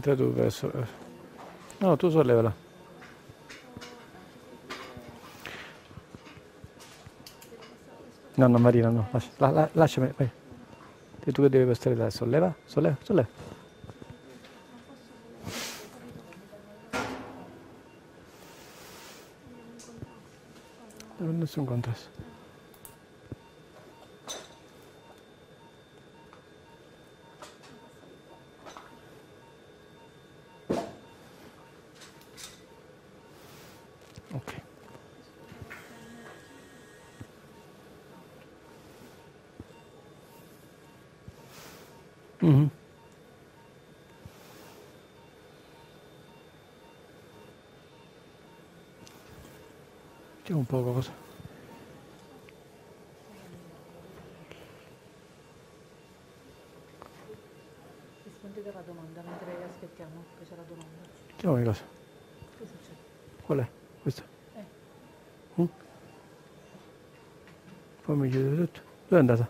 Speaker 1: Entra verso... No, tu sollevala. No, no, Marina, no. Lascia, la, la, lasciami, vai. E tu che devi stare là. Solleva, solleva, solleva. Non nessun contrasto. Po' cosa.
Speaker 2: Rispondi alla domanda mentre aspettiamo che c'è la domanda.
Speaker 1: Vediamo che cosa.
Speaker 2: Che succede?
Speaker 1: Qual è? Questo?
Speaker 2: Eh.
Speaker 1: Mm? Poi mi chiude tutto. Dove? È andata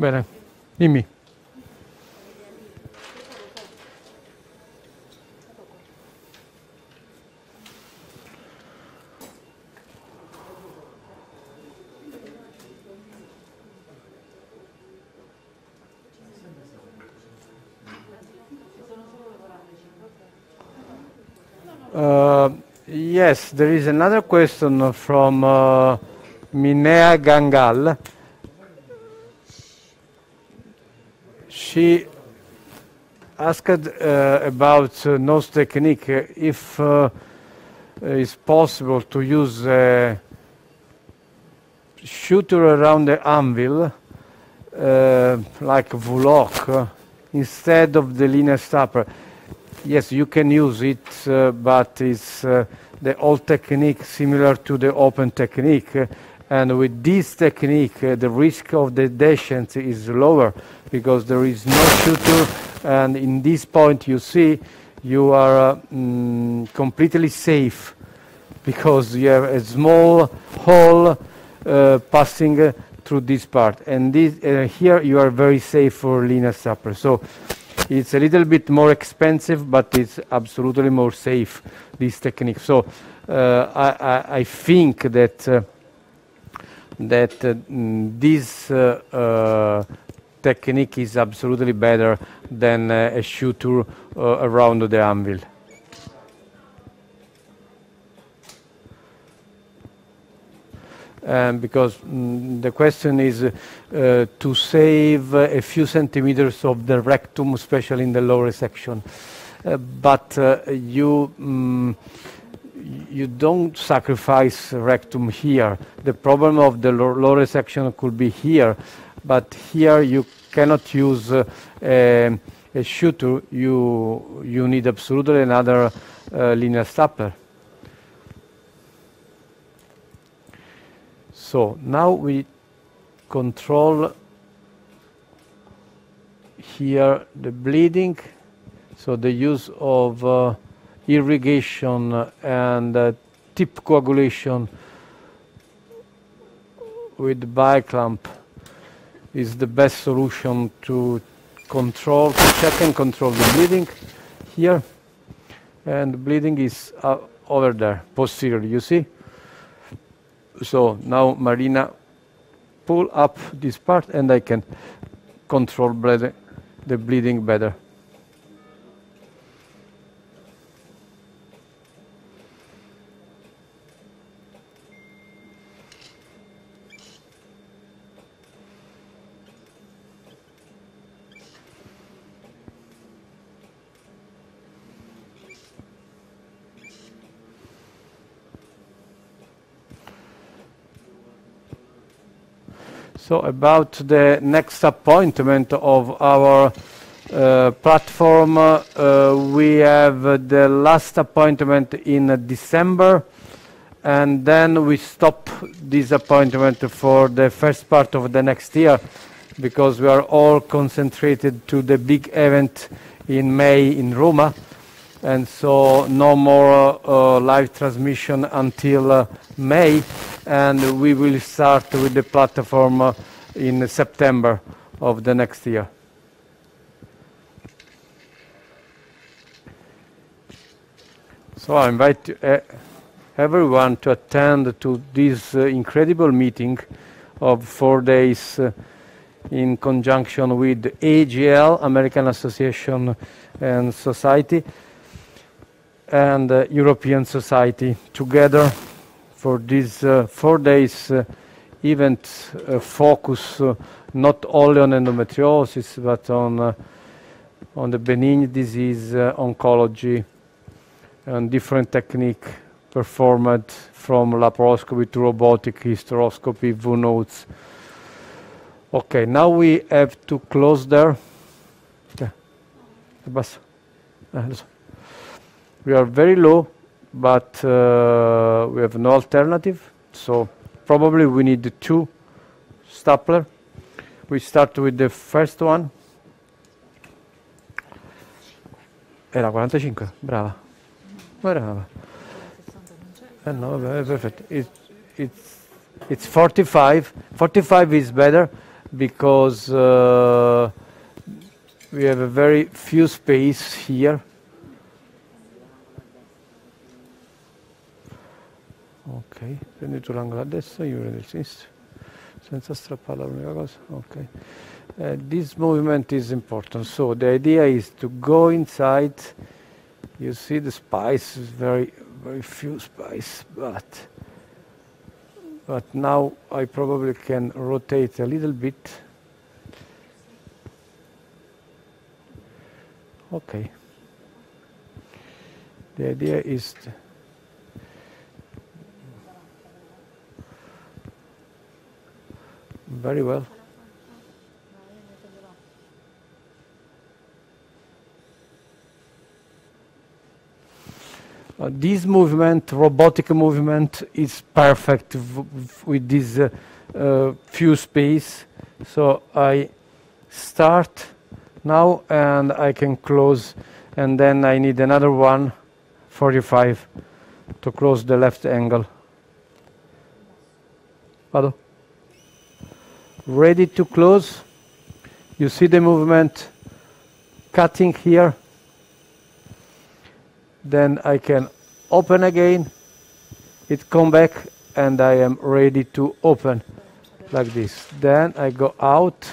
Speaker 1: Bene. Dimmi. Uh, yes, there is another question from uh, Minea Gangal. She asked uh, about uh, NOSE technique, uh, if uh, it's possible to use a suture around the anvil uh, like Vlog uh, instead of the linear stapler. Yes, you can use it, uh, but it's uh, the old technique similar to the open technique. And with this technique, uh, the risk of the descent is lower because there is no suture. And in this point, you see, you are uh, mm, completely safe because you have a small hole uh, passing uh, through this part. And this, uh, here you are very safe for linear stapler. So it's a little bit more expensive, but it's absolutely more safe, this technique. So uh, I, I, I think that that uh, this uh, uh, technique is absolutely better than a suture around the anvil. Um, because mm, the question is uh, to save uh, a few centimeters of the rectum, especially in the lower section. But you mm, you don't sacrifice rectum here. The problem of the lo- lower section could be here, but here you cannot use uh, a, a suture. You you need absolutely another uh, linear stapler. So now we control here the bleeding, so the use of uh, irrigation and uh, tip coagulation with biclamp is the best solution to control, to check and control the bleeding here. And bleeding is uh, over there, posterior, you see? So now Marina pull up this part and I can control the bleeding better. So about the next appointment of our uh, platform, uh, we have the last appointment in December, and then we stop this appointment for the first part of the next year because we are all concentrated to the big event in May in Roma, and so no more uh, live transmission until uh, May, and we will start with the platform uh, in September of the next year. So I invite uh, everyone to attend to this incredible meeting of four days in conjunction with AAGL, American Association and Society, and uh, European Society together for these uh, four days uh, event uh, focus uh, not only on endometriosis but on uh, on the benign disease oncology and different technique performed from laparoscopy to robotic hysteroscopy, vNOTES. Okay, now we have to close there. Yeah. Basta. Eh, lo so. We are very low, but uh, we have no alternative. So probably we need two stapler. We start with the first one. Era 45, brava. Brava. Eh no, vabbè, perfect. It, it's, it's 45. 45 is better because uh, we have a very few space here. Ok, prendi tu l'angolo a destra, io prendo il sinistro, senza strappare l'unica cosa. Ok. Uh, this movement is important. So the idea is to go inside. You see the spice is very, very few spice, but but now I probably can rotate a little bit. Okay. The idea is Very well. Uh, this movement, robotic movement, is perfect with this uh, uh, few space. So I start now and I can close and then I need another one, 45, to close the left angle. Pardon? Ready to close. You see the movement cutting here. Then I can open again. It come back and I am ready to open like this. Then I go out.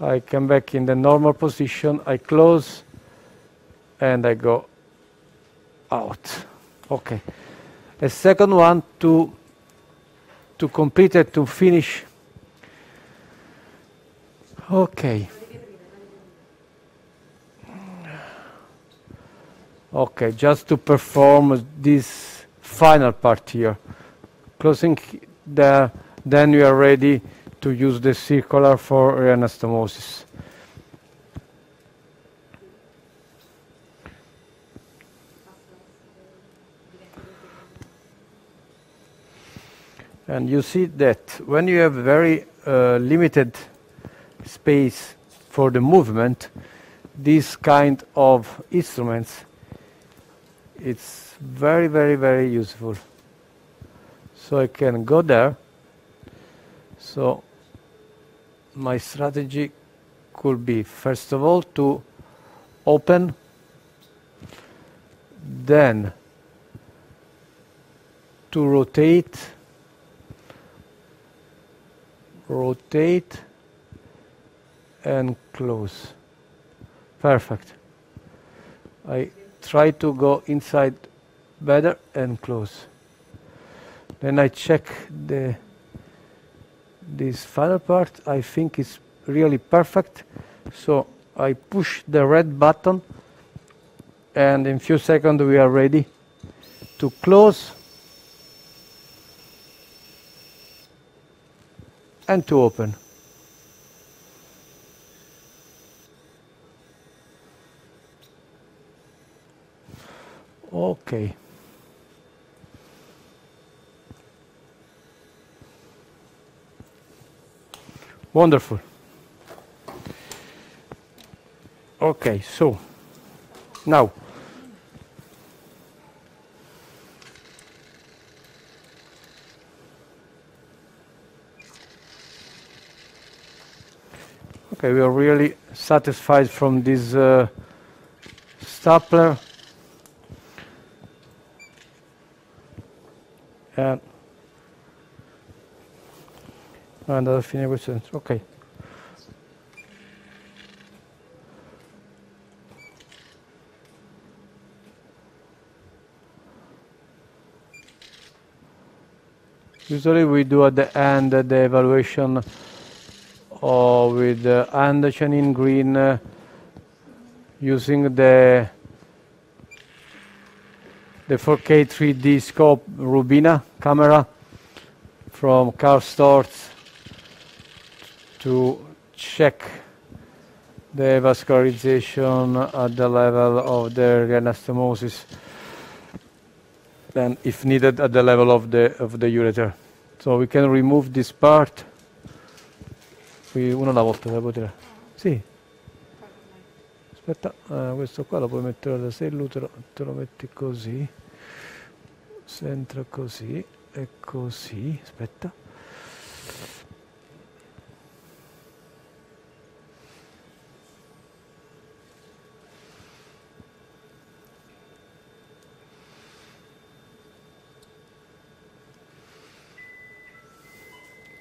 Speaker 1: I come back in the normal position. I close and I go out. Okay. A second one to to complete it to finish. Okay. Okay, just to perform this final part here. Closing the, then we are ready to use the circular for reanastomosis. And you see that when you have very uh, limited space for the movement, this kind of instruments, it's very, very, very useful. So I can go there. So my strategy could be, first of all, to open, then to rotate, rotate, and close. Perfect. I try to go inside better and close. Then I check the this final part. I think is really perfect. So I push the red button and in few seconds we are ready to close and to open. Okay. Wonderful. Okay, so now Okay, we are really satisfied from this uh, stapler. Andare a fine questo ok. Usually we do at the end uh, the evaluation or with uh, indocyanine green uh, using the the 4K 3D scope Rubina camera from Karl Storz to check the vascularization at the level of the anastomosis then if needed at the level of the of the ureter. So we can remove this part. Qui uno alla volta per poter. Sì. Aspetta, eh, questo qua lo puoi mettere da se l'utero te lo metti così. Se entra così e così. Aspetta.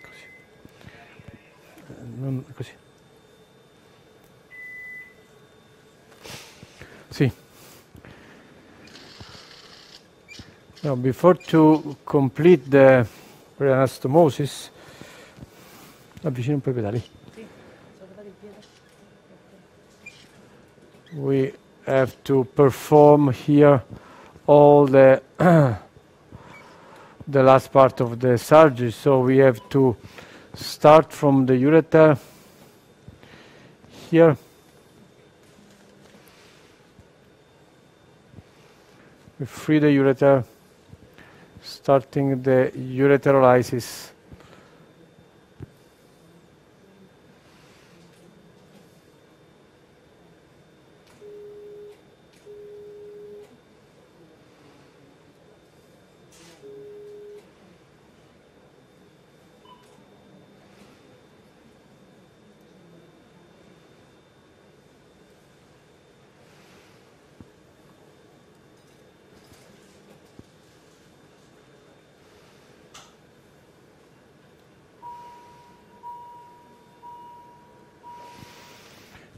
Speaker 1: Così. Eh, non così. Sì. Now, before to complete the anastomosis, avvicino un po' i pedali. We have to perform here all the the last part of the surgery. So we have to start from the ureter here We free the ureter, starting the ureterolysis.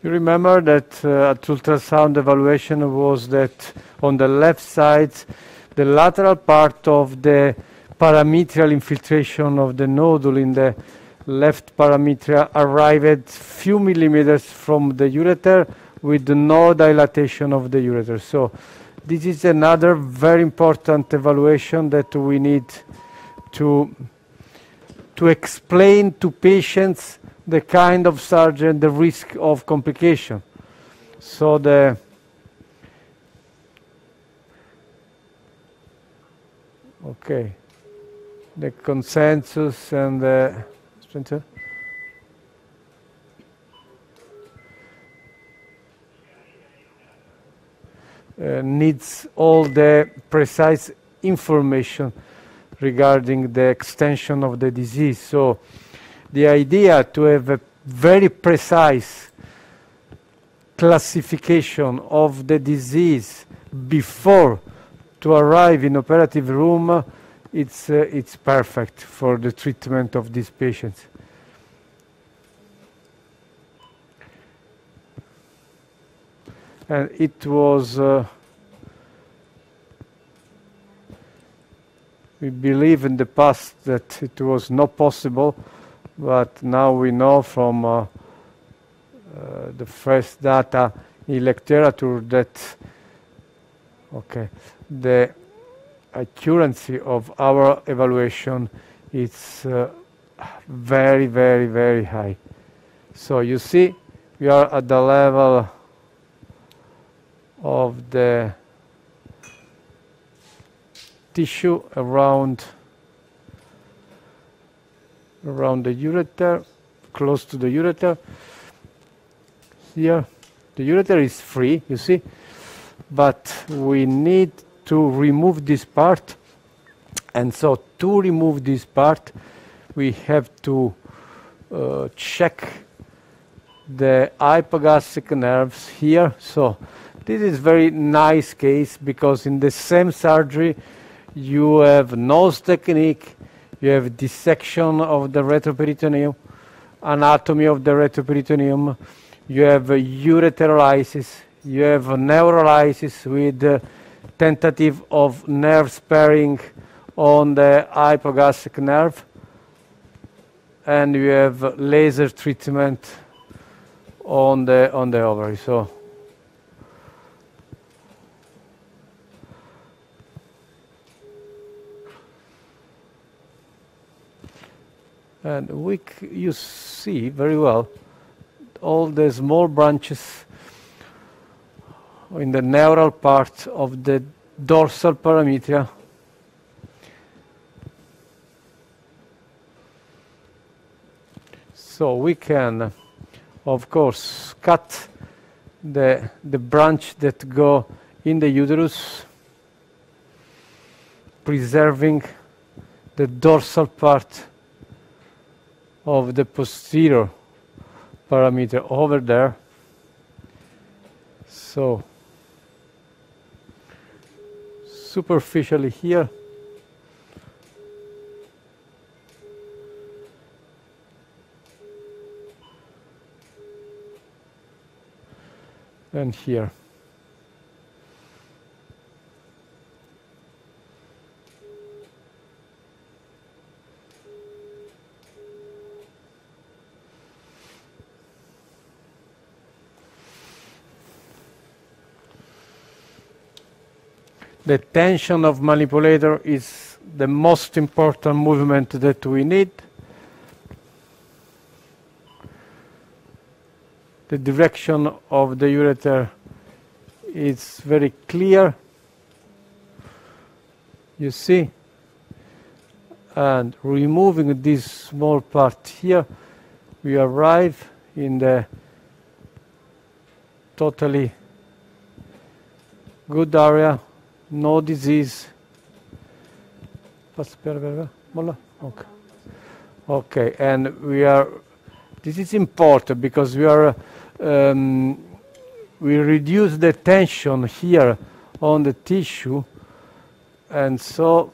Speaker 1: You remember that uh, at ultrasound evaluation was that on the left side, the lateral part of the parametrial infiltration of the nodule in the left parametria arrived few millimeters from the ureter with no dilatation of the ureter. So this is another very important evaluation that we need to, to explain to patients the kind of surgery the risk of complication. So the okay, the consensus and the? Uh, needs all the precise information regarding the extension of the disease. So the idea to have a very precise classification of the disease before to arrive in operative room, it's, uh, it's perfect for the treatment of these patients. And it was, uh, we believe in the past that it was not possible but now we know from uh, uh, the first data in literature that okay the accuracy of our evaluation is uh, very very very high. So you see we are at the level of the tissue around around the ureter, close to the ureter. Here, the ureter is free, you see, but we need to remove this part. And so to remove this part, we have to uh, check the hypogastric nerves here. So this is very nice case because in the same surgery, you have NOSE technique, you have dissection of the retroperitoneum, anatomy of the retroperitoneum, you have ureterolysis, you have neurolysis with tentative of nerve sparing on the hypogastric nerve, and you have laser treatment on the on the ovary. So And we you see very well all the small branches in the neural part of the dorsal parametria. So we can, of course, cut the, the branch that go in the uterus, preserving the dorsal part of the posterior parameter over there. So superficially here and here. The tension of manipulator is the most important movement that we need. The direction of the ureter is very clear. you see and removing this small part here we arrive in the totally good area no disease. Okay okay and we are this is important because we are um, we reduce the tension here on the tissue and so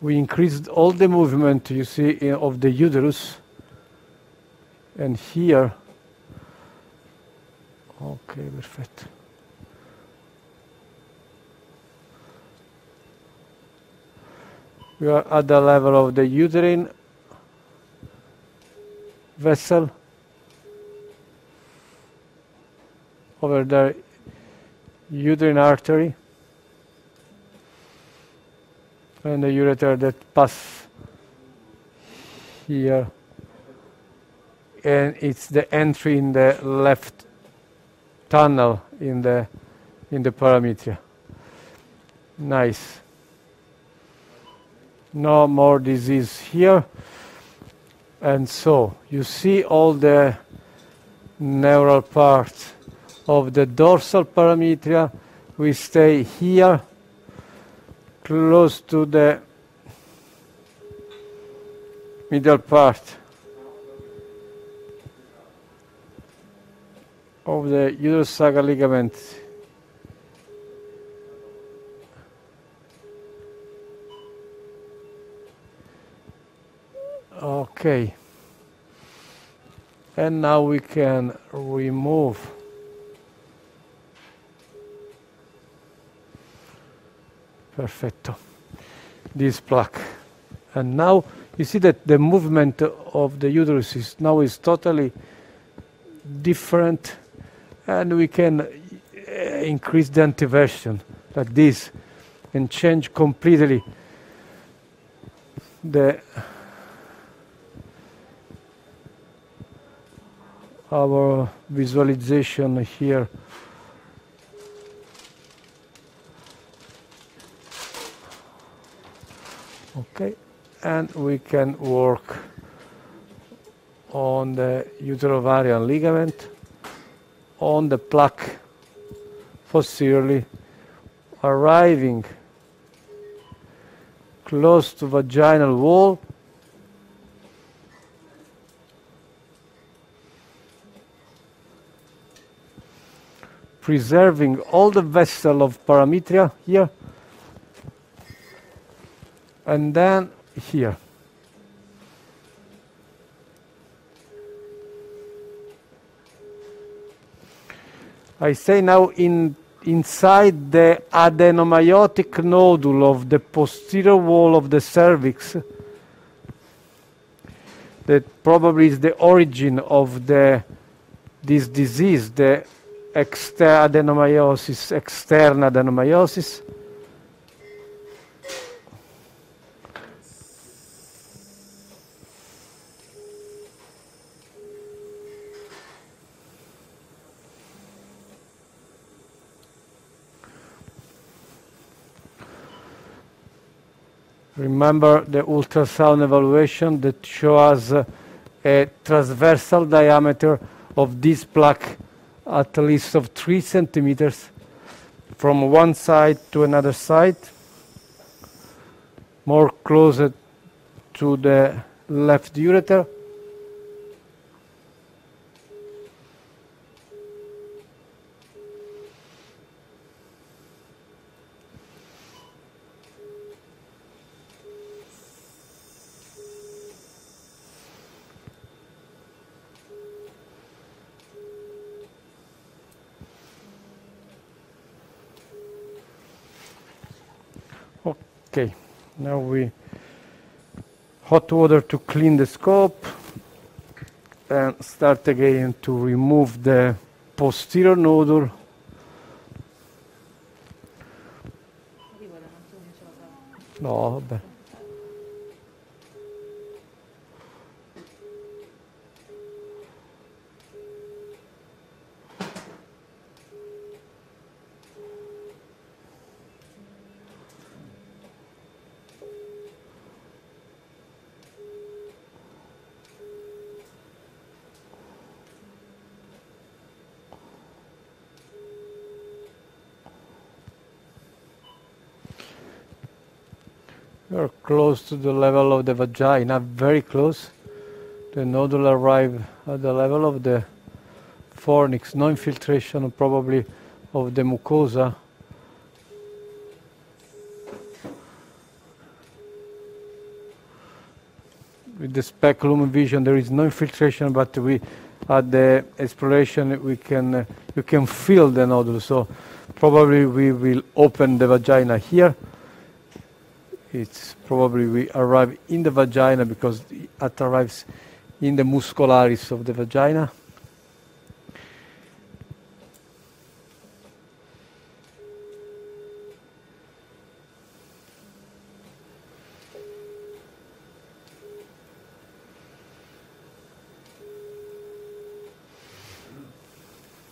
Speaker 1: we increased all the movement you see of the uterus and here okay perfect we are at the level of the uterine vessel. Over the uterine artery. And the ureter that pass here. And it's the entry in the left tunnel in the in the parametria nice. No more disease here. And so you see all the neural parts of the dorsal parametria we stay here close to the middle part of the uterosacral ligament. Okay. And now we can remove. Perfecto this plaque. And now you see that the movement of the uterus is now is totally different and we can uh, increase the anteversion like this and change completely the our visualization here. Okay, and we can work on the uterovarian ligament, on the plaque for posteriorly, arriving close to vaginal wall preserving all the vessel of parametria here and then here. I say now in inside the adenomyotic nodule of the posterior wall of the cervix that probably is the origin of the this disease, the exter adenomyosis, external adenomyosis. Remember the ultrasound evaluation that shows uh, a transversal diameter of this plaque at least of three centimeters from one side to another side, more closer to the left ureter. Okay, now we hot water to clean the scope and start again to remove the posterior nodule. No, vabbè. We are close to the level of the vagina, very close. The nodule arrive at the level of the fornix, no infiltration probably of the mucosa. With the speculum vision, there is no infiltration, but we, at the exploration, we can, uh, you can feel the nodule. So probably we will open the vagina here. It's probably we arrive in the vagina because it arrives in the muscularis of the vagina.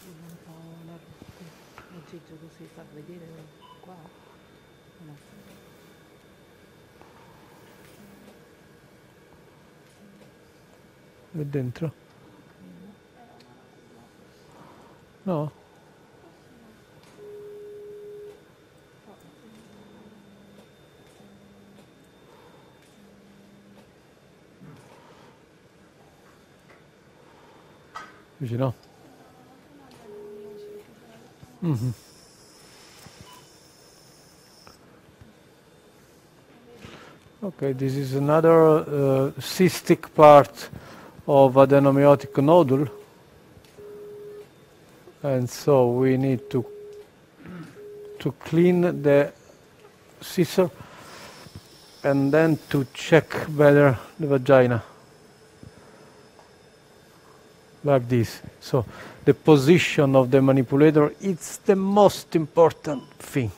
Speaker 2: Un po' la- l'aggeggio così fa vedere qua. No.
Speaker 1: È dentro? No? Dici no? Mhm. Okay, this is another uh, cystic part of adenomyotic nodule. And so we need to to clean the scissor and then to check better the vagina. Like this. So the position of the manipulator it's the most important thing.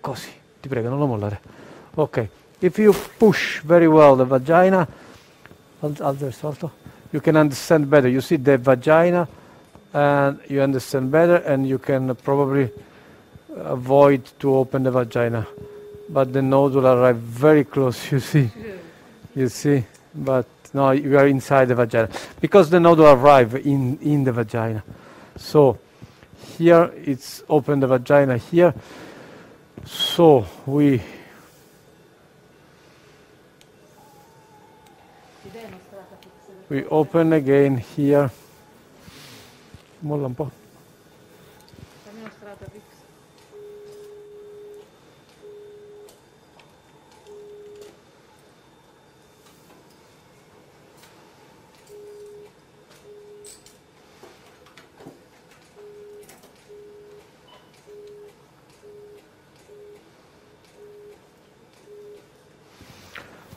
Speaker 1: Così, ti prego, non lo mollare. Okay. If you push very well the vagina, you can understand better. You see the vagina and you understand better and you can probably avoid to open the vagina. But the nodule arrive very close, you see. You see? But no, you are inside the vagina. Because the nodule arrive in, in the vagina. So here it's open the vagina here. So we
Speaker 2: L'idea è una strada fixa.
Speaker 1: We open again here. Molla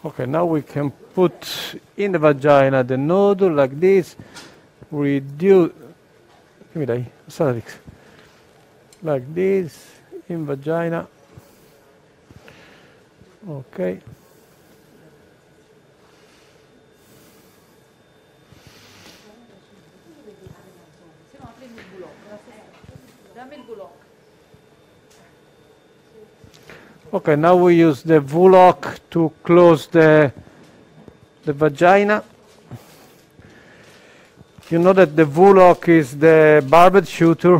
Speaker 1: Okay, now we can put in the vagina the nodule like this. Reduce. Give me that. Cervix. Like this in vagina. Okay.
Speaker 2: Se no prendi il bullock. la stessa- Dammi il bullock.
Speaker 1: Okay, now we use the V-Loc to close the the vagina. You know that the V-Loc is the barbed suture.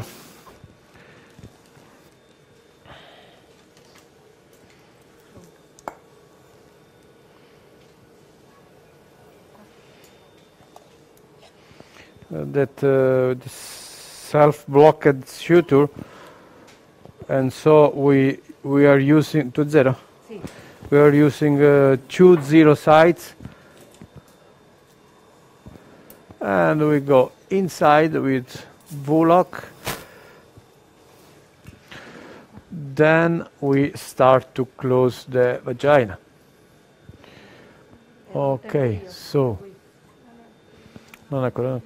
Speaker 1: Uh, that uh, self-blocked suture and so we we are using two zero.
Speaker 2: Sì.
Speaker 1: we are using uh, two zero sides. And we go inside with V-Loc then we start to close the vagina. Ok so. Non non è quello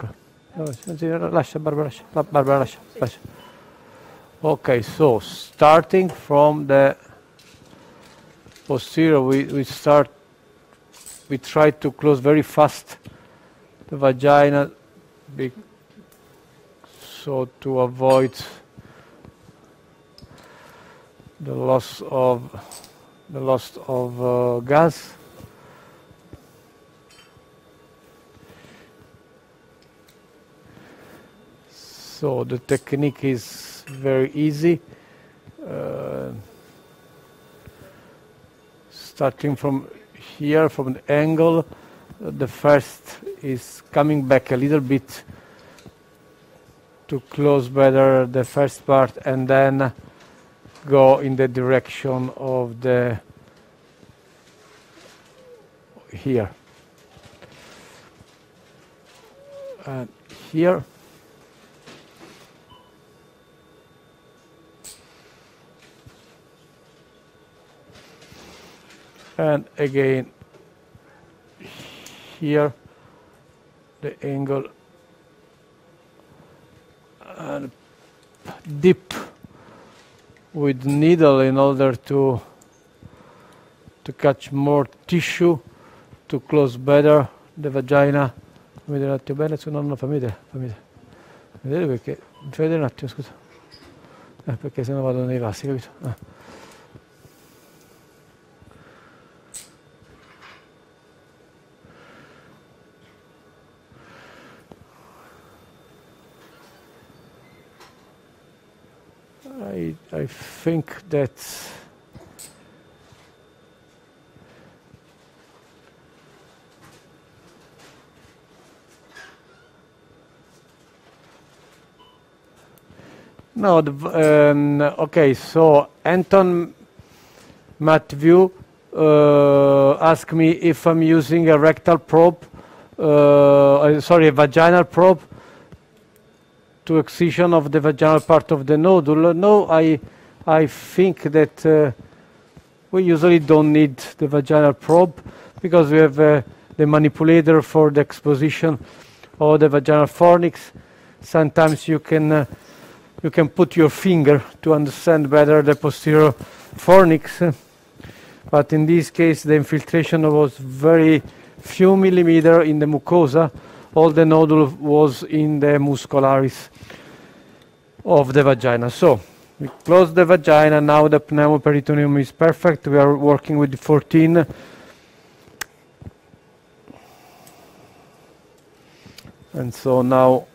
Speaker 1: No, sì, sì, lascia Barbara lascia. Barbara lascia, lascia. Okay, so starting from the posterior, we, we start, we try to close very fast the vagina, be, so to avoid the loss of the loss of uh, gas. So the technique is very easy. Uh, starting from here, from the angle, the first is coming back a little bit to close better the first part and then go in the direction of the here and here and again here the angle and dip with needle in order to to catch more tissue to close better the vagina. Vedere un attimo bene su no no fammi vedere perché fammi vedere un attimo scusa. Eh, perché sennò vado nei vasi capito? Eh. I, I think that no, the, um, okay, so Anton Matthew uh, asked me if I'm using a rectal probe, uh, uh, sorry, a vaginal probe to excision of the vaginal part of the nodule. No, I, I think that uh, we usually don't need the vaginal probe because we have uh, the manipulator for the exposition or the vaginal fornix. Sometimes you can uh, you can put your finger to understand better the posterior fornix. But in this case, the infiltration was very few millimeter in the mucosa. All the nodule was in the muscularis of the vagina. So we close the vagina. Now the pneumoperitoneum is perfect. We are working with 14. And so now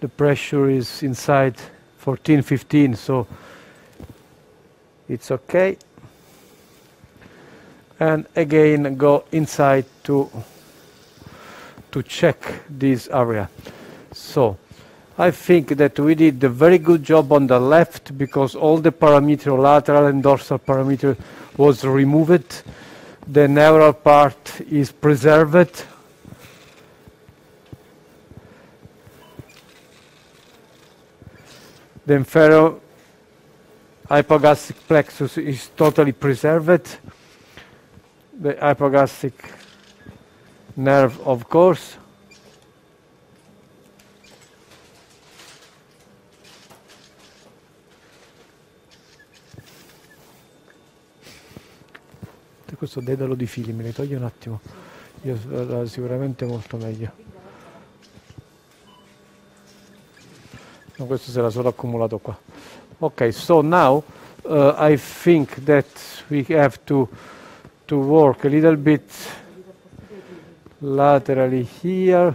Speaker 1: the pressure is inside 14, 15. So it's okay. And again, go inside to to check this area. So I think that we did a very good job on the left because all the parameter, lateral and dorsal parameter was removed. The neural part is preserved. The inferior hypogastric plexus is totally preserved. The hypogastric nerve, of course. questo dedalo di fili me ne togli un attimo. Io uh, sicuramente molto meglio. No, questo si era solo accumulato qua. Ok so now uh, I think that we have to to work a little bit laterally here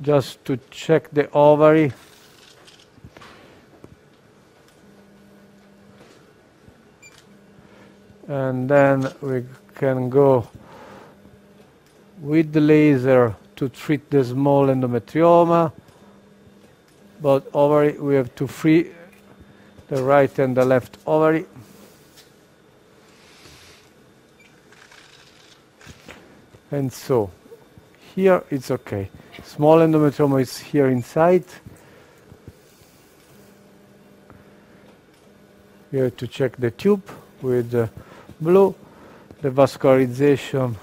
Speaker 1: just to check the ovary. And then we can go with the laser to treat the small endometrioma. But ovary we have to free the right and the left ovary and so here it's okay. Small endometrioma is here inside. We have to check the tube with the blue, the vascularization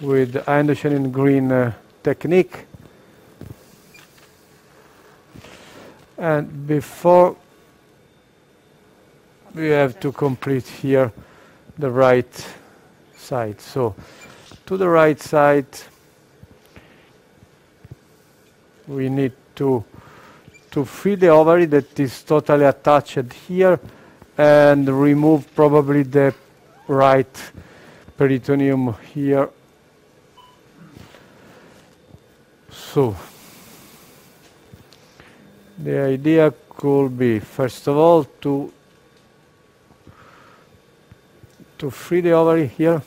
Speaker 1: with the indocyanine green uh, technique. And before we have to complete here the right side. So to the right side we need to to fill the ovary that is totally attached here and remove probably the right peritoneum here. So the idea could be first of all to to free the ovary here.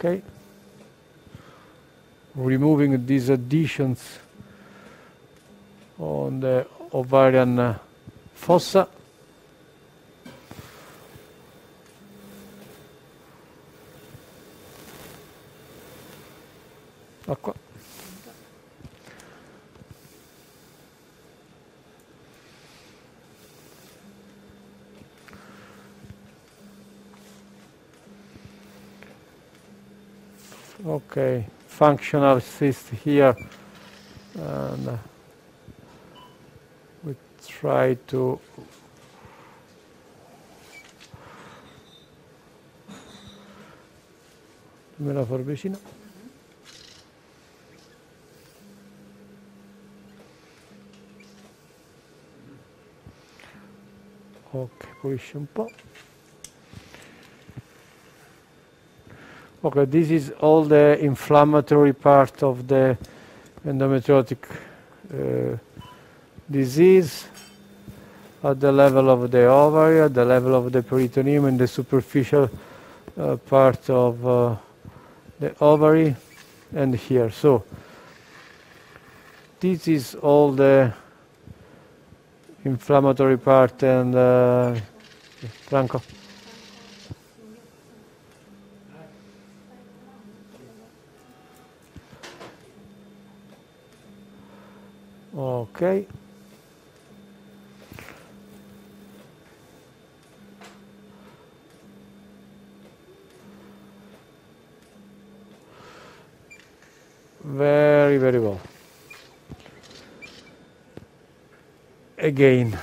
Speaker 1: Okay. Removing these adhesions on the ovarian uh, fossa. Functional cyst here. And we try to me la forbicina. Ok, pulisce un po'. Okay, this is all the inflammatory part of the endometriotic uh, disease at the level of the ovary, at the level of the peritoneum, and the superficial uh, part of uh, the ovary, and here. So, this is all the inflammatory part and uh, Franco. Okay. Very, very well. Again,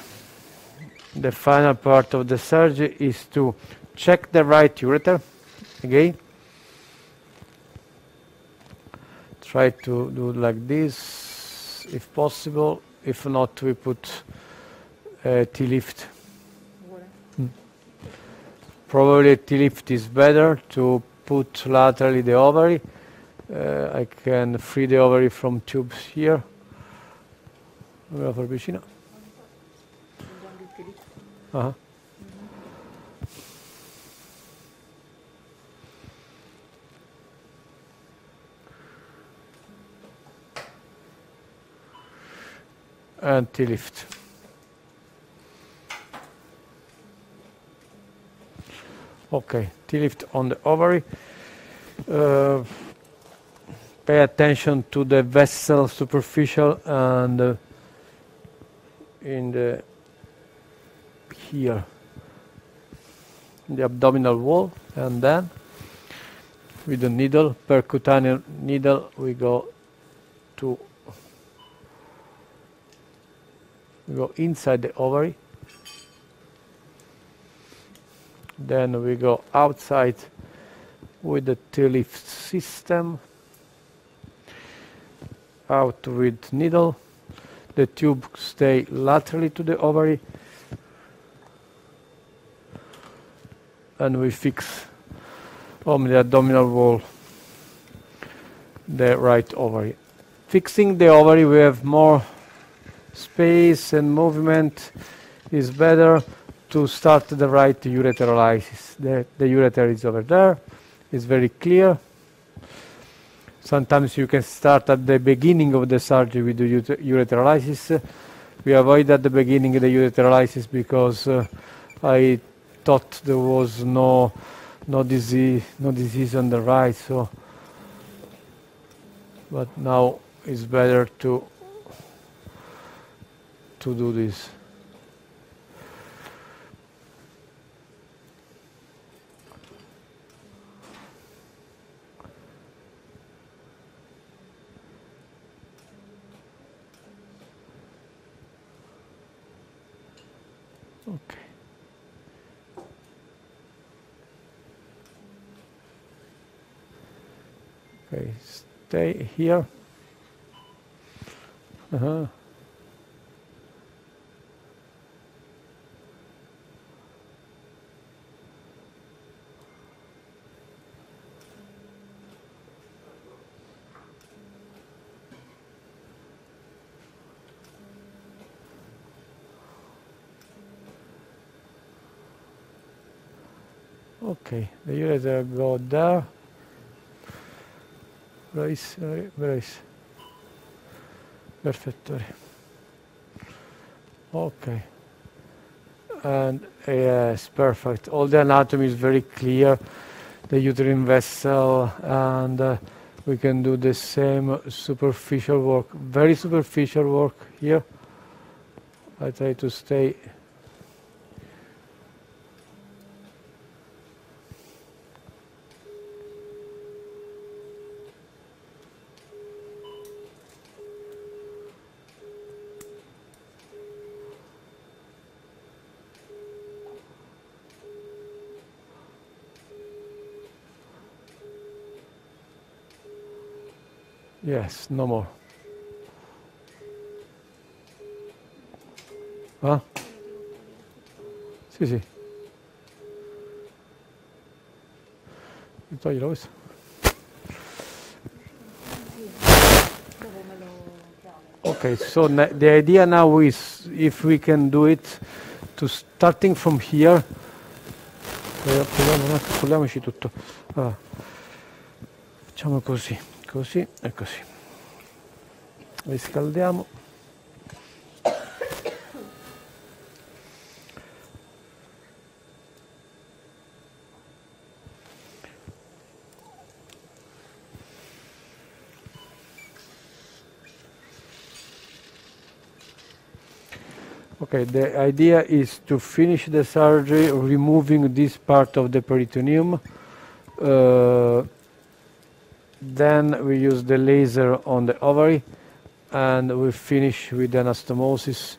Speaker 1: the final part of the surgery is to check the right ureter. Again, try to do like this if possible. If not, we put a T-lift. Probably T-lift is better to put laterally the ovary. Uh, I can free the ovary from tubes here. Forbicina. Uh-huh. And T-lift. Okay, T-lift on the ovary. Uh, pay attention to the vessel superficial and uh, in the here the abdominal wall and then with the needle percutaneous needle we go to we go inside the ovary. Then we go outside with the T-lift system out with needle. The tube stay laterally to the ovary. And we fix on the abdominal wall the right ovary. Fixing the ovary we have more space and movement is better to start the right ureterolysis. The, the ureter is over there, it's very clear. Sometimes you can start at the beginning of the surgery with the ureterolysis. We avoid at the beginning the ureterolysis because uh, I thought there was no no disease no disease on the right so but now it's better to to do this okay Okay, stay here. Uh-huh. Ok, the ureter go there. Brace, brace. Perfetto. Okay. And yes, perfect. All the anatomy is very clear. The uterine vessel and uh, we can do the same superficial work, very superficial work here. I try to stay Yes, no more. Ah? Sì, sì. Toglilo questo.
Speaker 2: Dopo lo chiamo.
Speaker 1: Okay, so the idea now is if we can do it to starting from here. Proviamo un attimo, tutto. Allora, facciamo così, così e così. Riscaldiamo. Okay, the idea is to finish the surgery removing this part of the peritoneum. Uh, then we use the laser on the ovary and we finish with anastomosis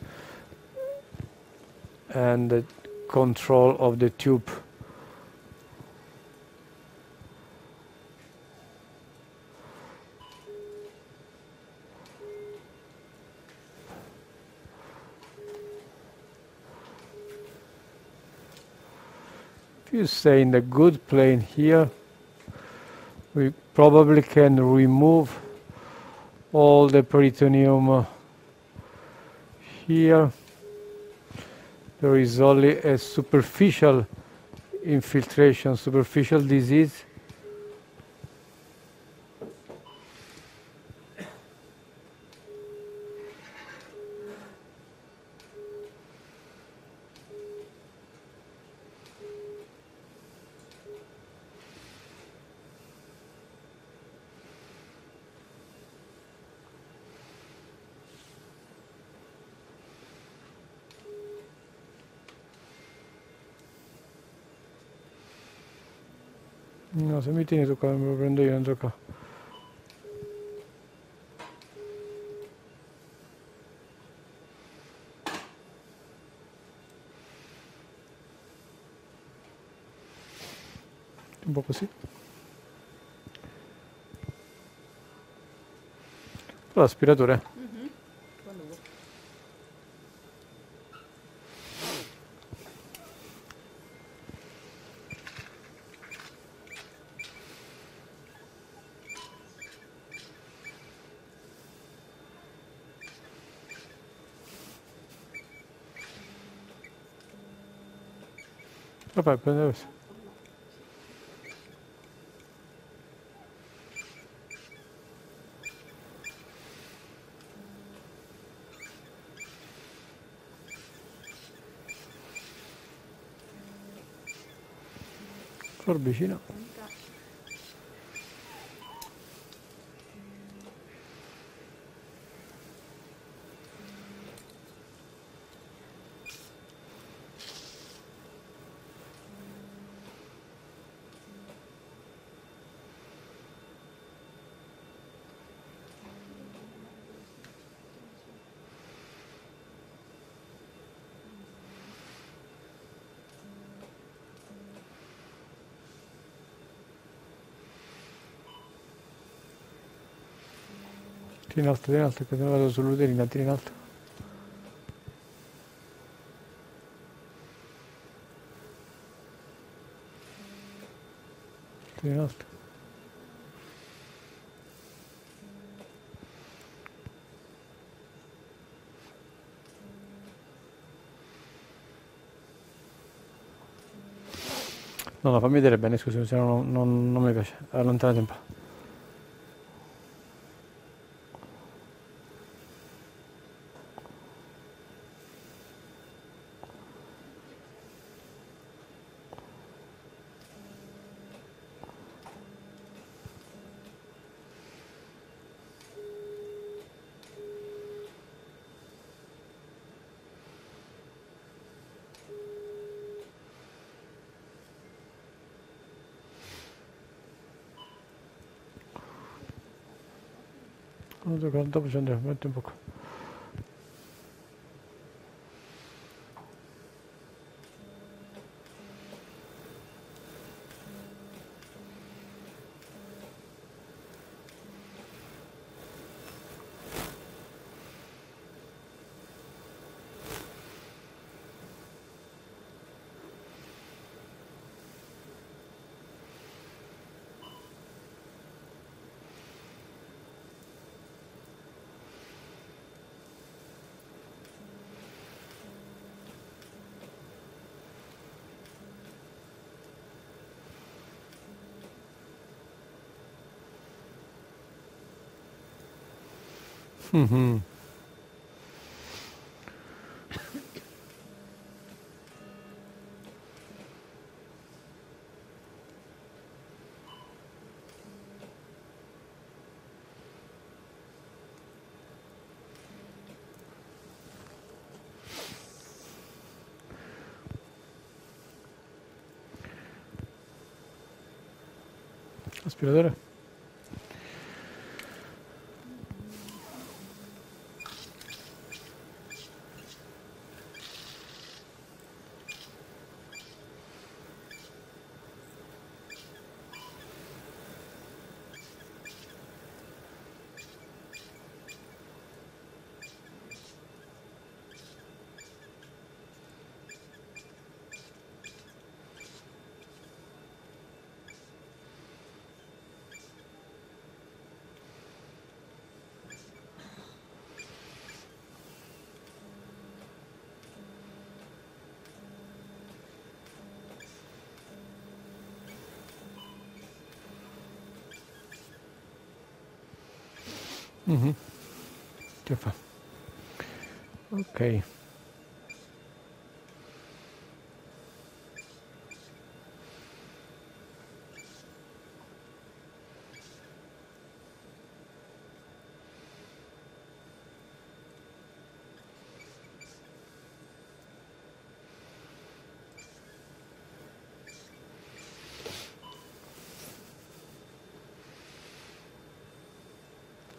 Speaker 1: and the control of the tube. If you stay in the good plane here, we probably can remove all the peritoneum uh, here. There is only a superficial infiltration, superficial disease. No, se mi tieni qua, me lo prendo io dentro qua. Un po' così. L'aspiratore. bei Benös. قرب هنا Tieni in alto, tieni in alto, che se no vado sull'uterina, tieni in alto. Tieni in alto. No, no, fammi vedere bene, scusami, se no non, non, non mi piace. Allontanati un po'. Dopo ci andremo, metti un po' Mm-hmm. Aspiratore? Mm-hmm. Mm-hmm. Che fa? Ok.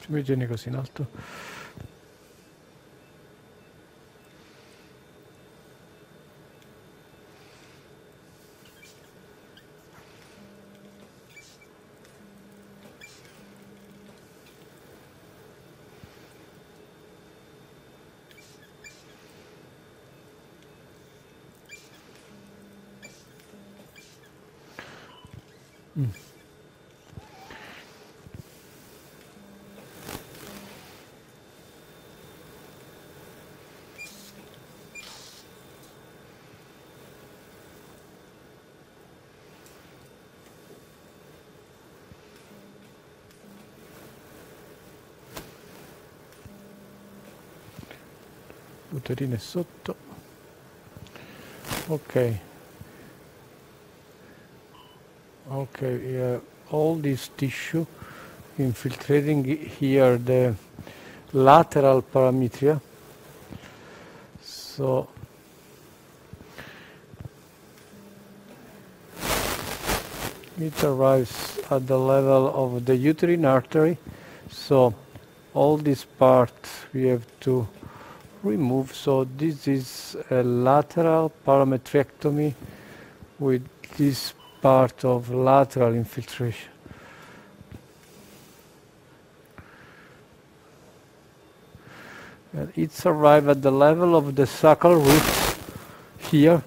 Speaker 1: Mi tieni così in alto butterine sotto. Ok. Ok yeah, all this tissue infiltrating here the lateral parametria. So it arrives at the level of the uterine artery. So all this part we have to remove. So this is a lateral parametrectomy with this part of lateral infiltration. And it's arrived at the level of the sacral root here.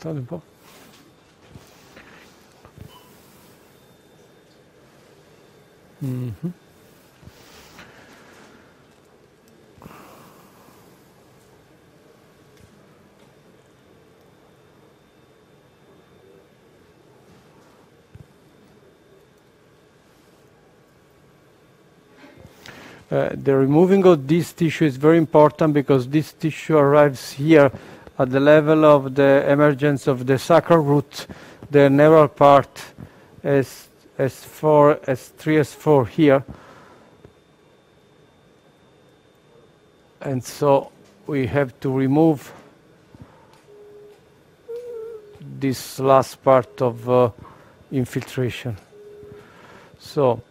Speaker 1: Po'. Mhm. Uh, the removing of this tissue is very important because this tissue arrives here at the level of the emergence of the sacral root, the neural part S, S4, S3, S4 here. And so we have to remove this last part of uh, infiltration. So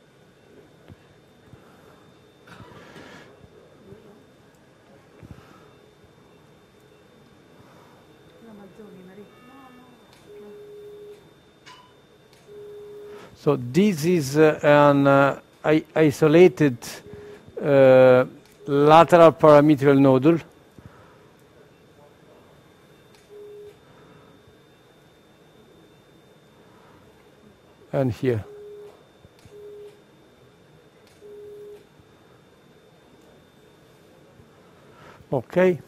Speaker 1: So this is uh, an uh, isolated uh, lateral parametrial nodule. And here. Okay.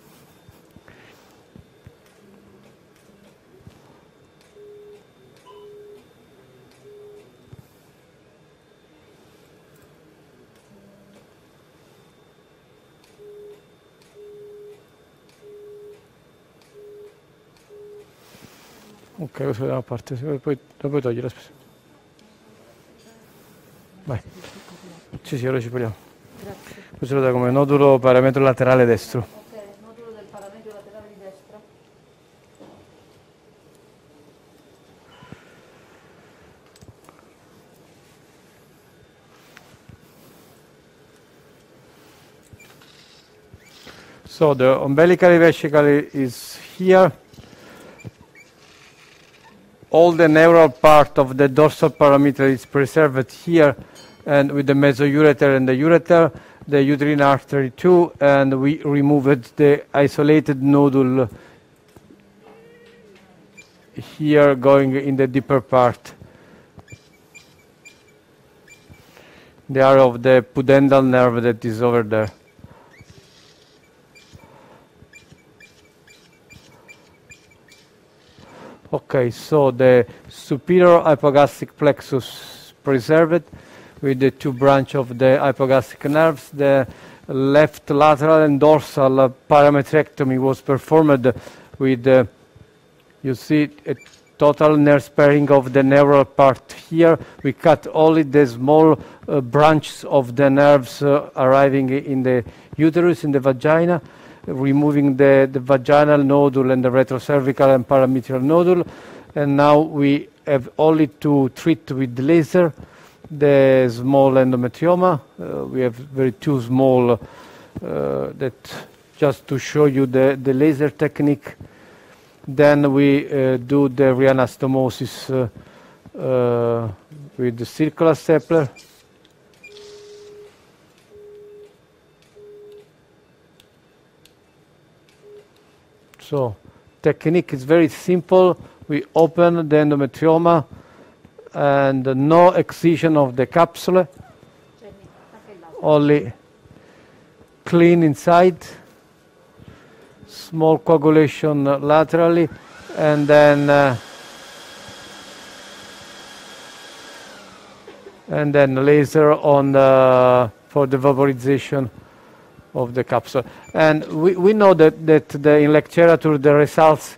Speaker 1: Ok, questo da una parte, poi, lo puoi togliere, aspetta. Vai. Sì, sì, ora ci proviamo.
Speaker 2: Grazie.
Speaker 1: Questo lo dà come nodulo parametro laterale destro.
Speaker 2: Ok, nodulo del parametro laterale di destra.
Speaker 1: So the umbilical vesicle is here. All the neural part of the dorsal parameter is preserved here, and with the mesoureter and the ureter, the uterine artery too, and we removed the isolated nodule here going in the deeper part. The area of the pudendal nerve that is over there. Okay, so the superior hypogastric plexus preserved with the two branch of the hypogastric nerves. The left lateral and dorsal parametrectomy was performed with, uh, you see, a total nerve sparing of the neural part here. We cut only the small uh, branches of the nerves uh, arriving in the uterus, in the vagina removing the, the vaginal nodule and the retrocervical and parametrial nodule. And now we have only to treat with laser the small endometrioma. Uh, we have very two small uh, that just to show you the, the laser technique. Then we uh, do the reanastomosis uh, uh, with the circular stapler. So technique is very simple. We open the endometrioma and no excision of the capsule, only clean inside, small coagulation laterally, and then uh, and then laser on the, for the vaporization of the capsule. And we, we know that, that the, in literature the results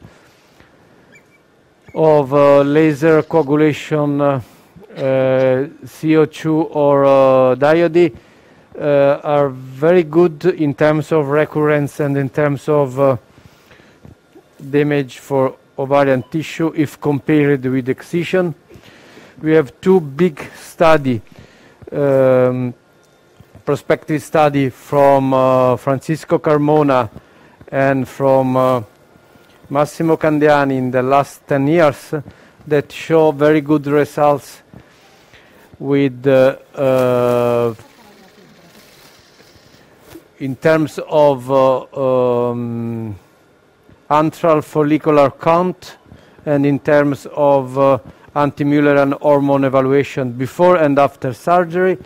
Speaker 1: of uh, laser coagulation uh, uh, CO2 or uh, diode uh, are very good in terms of recurrence and in terms of uh, damage for ovarian tissue if compared with excision. We have two big study, um, prospective study from uh, Francisco Carmona and from uh, Massimo Candiani in the last 10 years that show very good results with uh, uh, in terms of uh, um, antral follicular count and in terms of uh, anti-Mullerian hormone evaluation before and after surgery,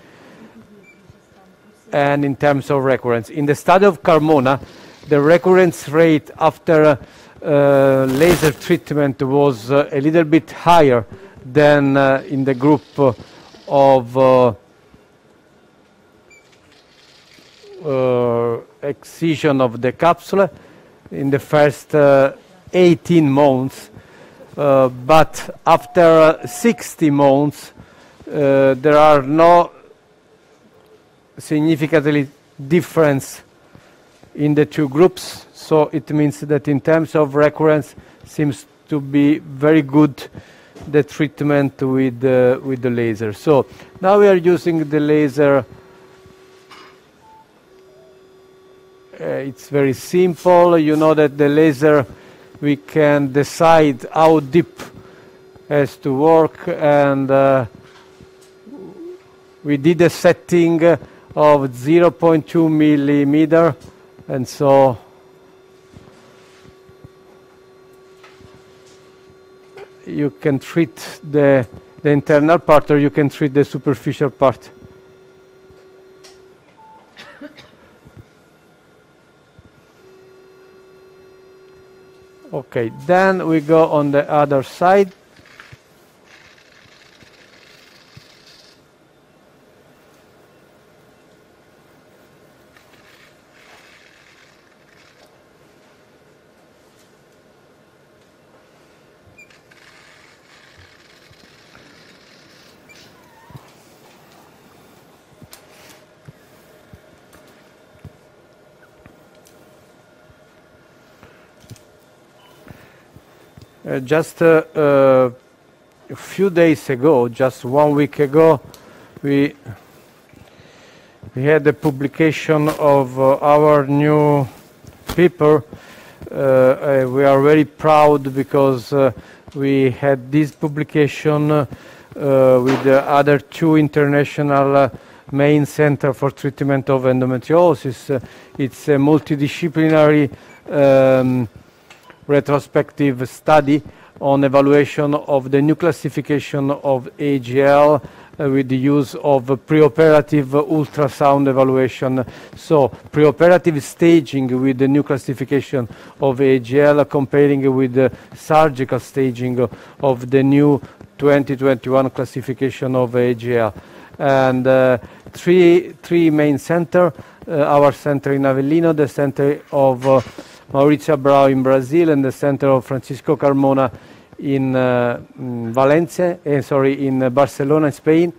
Speaker 1: and in terms of recurrence. In the study of Carmona, the recurrence rate after uh, laser treatment was uh, a little bit higher than uh, in the group of uh, uh, excision of the capsule in the first uh, 18 months. But after uh, 60 months, there are no significantly difference in the two groups. So it means that in terms of recurrence, seems to be very good the treatment with the, with the laser. So now we are using the laser. Uh, it's very simple. You know that the laser, we can decide how deep has to work and uh, we did a setting of 0.2 millimeter and so you can treat the, the internal part or you can treat the superficial part. Okay, then we go on the other side. Uh, just uh, uh, a few days ago, just one week ago, we we had the publication of uh, our new paper. We are very proud because we had this publication uh, with the other two international uh, main center for treatment of endometriosis. Uh, it's a multidisciplinary um, retrospective study on evaluation of the new classification of AAGL uh, with the use of preoperative ultrasound evaluation. So preoperative staging with the new classification of AAGL comparing with the surgical staging of the new 2021 classification of AAGL. And uh, three, three main center, uh, our center in Avellino, the center of uh, Maurizio Abrao in Brazil and the center of Francisco Carmona in, uh, in Valencia, eh, sorry, in uh, Barcelona, Spain.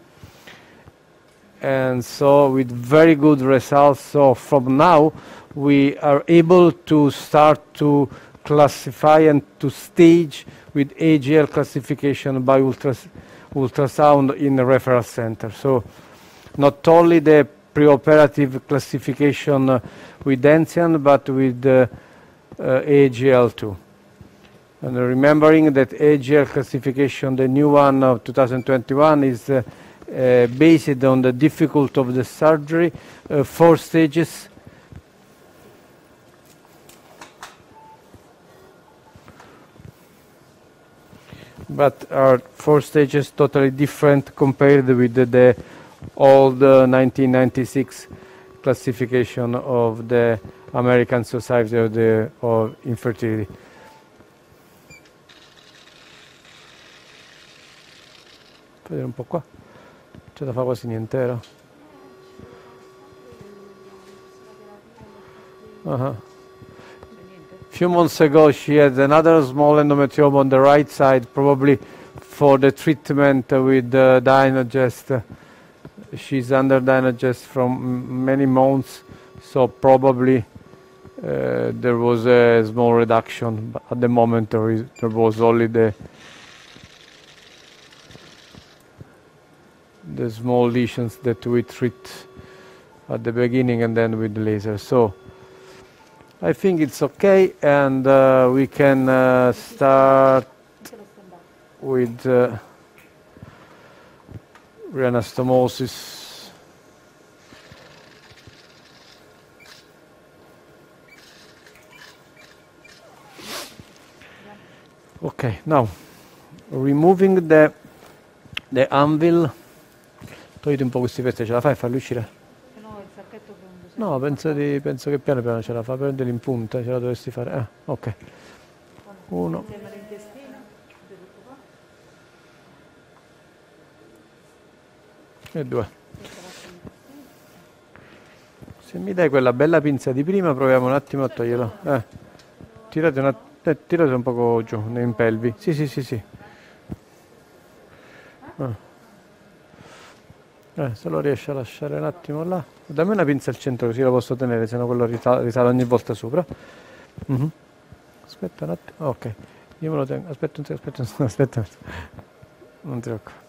Speaker 1: And so with very good results. So from now, we are able to start to classify and to stage with AAGL classification by ultras ultrasound in the referral center. So not only the preoperative classification uh, with Enzian, but with uh, AAGL2. And remembering that AAGL classification, the new one of 2021, is uh, uh, based on the difficulty of the surgery, uh, four stages. But are four stages totally different compared with the, the old uh, 1996 classification of the American Society of, the, of Infertility. Vedere un po' qua, c'è da fare quasi niente, vero? Uh-huh. few months ago she had another small endometrioma on the right side, probably for the treatment with uh, Dienogest. She's under Dienogest from many months, so probably uh, there was a small reduction, but at the moment there, is, there was only the the small lesions that we treat at the beginning and then with the laser. So I think it's okay, and uh, we can uh, start with uh, reanastomosis. Okay, now removing the, the anvil, togliti un po' questi pezzi, ce la fai a farli uscire?
Speaker 2: No il sacchetto prende.
Speaker 1: No, penso, di- penso che piano piano ce la fa, prendere in punta, ce la dovresti fare. Ah, ok. Uno, e due. Se mi dai quella bella pinza di prima, proviamo un attimo a toglierlo. Eh, tirate, una, eh, tirate un poco giù, in pelvi. Sì, sì, sì, sì. Ah. Eh, se lo riesci a lasciare un attimo là. Dammi una pinza al centro così lo posso tenere, se no quello risa- risale ogni volta sopra. Mhm. Aspetta un attimo. Ok, io me lo tengo. Aspetta un secondo, aspetta un secondo, aspetta. un secondo. Non ti preoccupare.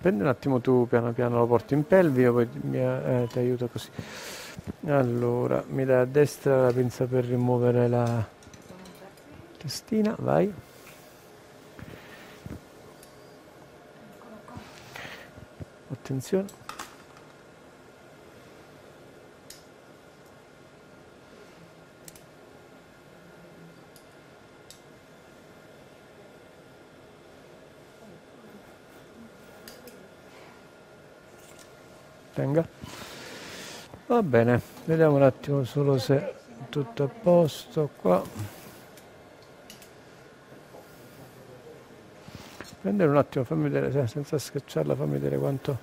Speaker 1: Prendi un attimo tu piano piano lo porti in pelvi, io poi mi, eh, ti aiuto così. Allora, mi dai a destra la pinza per rimuovere la testina, vai. Attenzione. Tenga. Va bene, vediamo un attimo solo se tutto a posto qua. Prendere un attimo, fammi vedere, se- senza schiacciarla, fammi vedere quanto...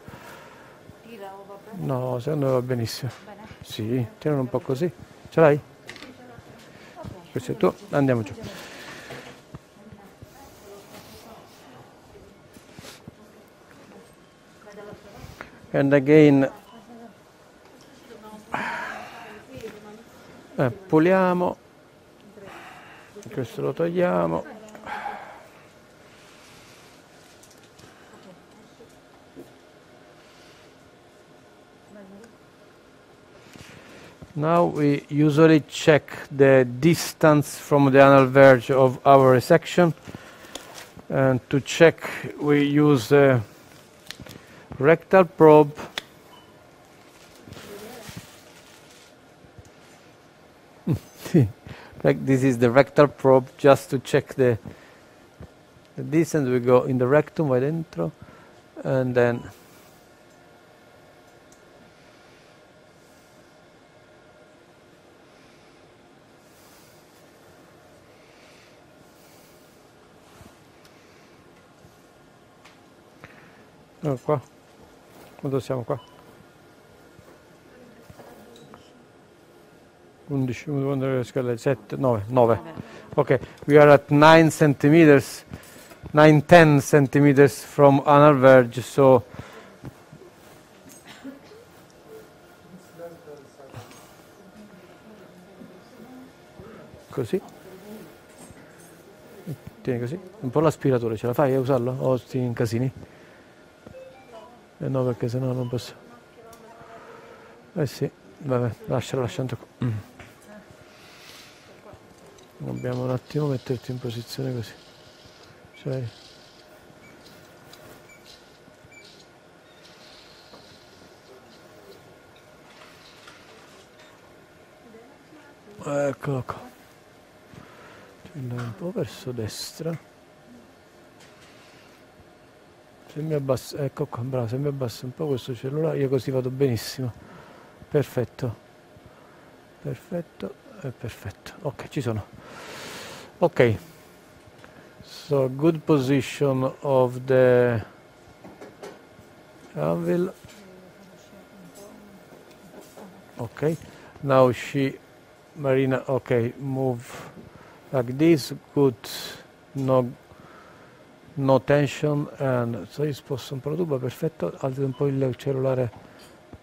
Speaker 2: Tira o va bene?
Speaker 1: No, secondo me va benissimo. Sì, tienilo un po' così. Ce l'hai? Questo è tuo, andiamo giù. And again, eh, puliamo, questo lo togliamo. Now we usually check the distance from the anal verge of our resection. And to check, we use a rectal probe. Like this is the rectal probe just to check the, the distance. We go in the rectum, vai dentro, and then Oh, qua. Quanto siamo qua? 9, 9. Okay, we are at 9 centimeters, 9, 10 centimeters from anal verge, so così. Tieni così. Un po' l'aspiratore, ce la fai a usarlo? O ti incasini? Eh no, perché sennò non posso. Eh sì, vabbè, lascialo lasciando qua. Dobbiamo un attimo metterti in posizione così. Cioè. Eccolo qua. Andiamo un po' verso destra. Se mi abbasso, ecco qua, bravo, se mi abbasso un po' questo cellulare, io così vado benissimo. Perfetto. Perfetto e perfetto. Ok, ci sono. Ok. So good position of the anvil. Okay. Now she Marina, okay, move like this, good no no tension and so io sposto un po' la perfetto, alzo un po' il cellulare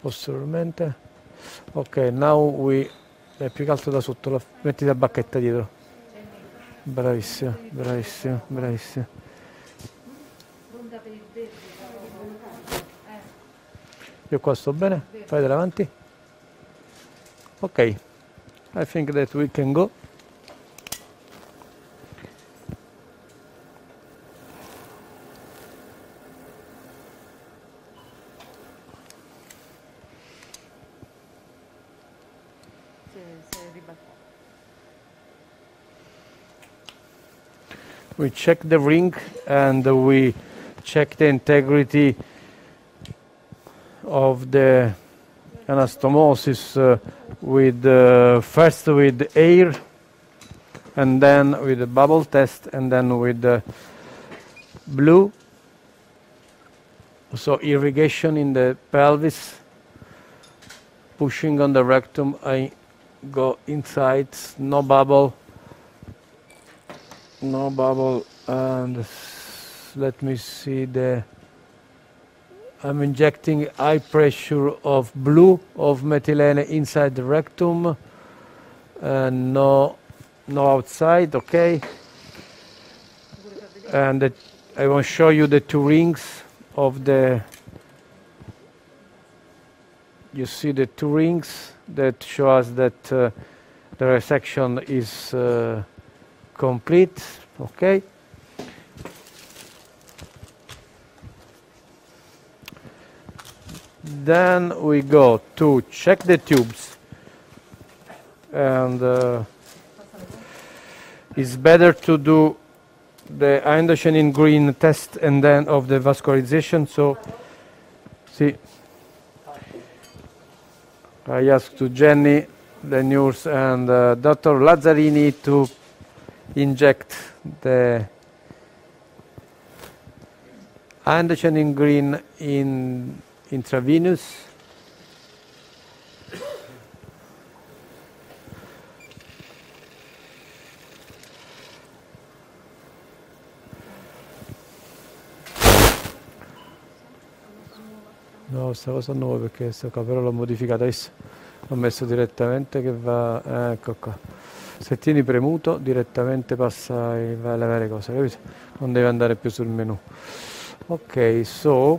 Speaker 1: posteriormente. Ok, now we è più che altro da sotto, la, metti la bacchetta dietro. Bravissimo, bravissimo, bravissimo. Io qua sto bene? Fai davanti? Ok, I think that we can go. We check the ring and we check the integrity of the anastomosis uh, with uh, first with air and then with the bubble test and then with the blue. So irrigation in the pelvis pushing on the rectum I go inside no bubble no bubble and let me see the I'm injecting high pressure of blue of methylene inside the rectum and no no outside okay? And the, I will show you the two rings of the you see the two rings that show us that uh, the resection is uh, complete okay then we go to check the tubes and uh, it's better to do the in green test and then of the vascularization so see I asked to Jenny the nurse and uh, Dr. Lazzarini to inject the in green in intravenous. No, questa cosa nuova perché questa qua però l'ho modificata adesso. Ho messo direttamente che va, ecco qua. Se tieni premuto direttamente passa e alle varie cose, capito? Non deve andare più sul menu. Ok, so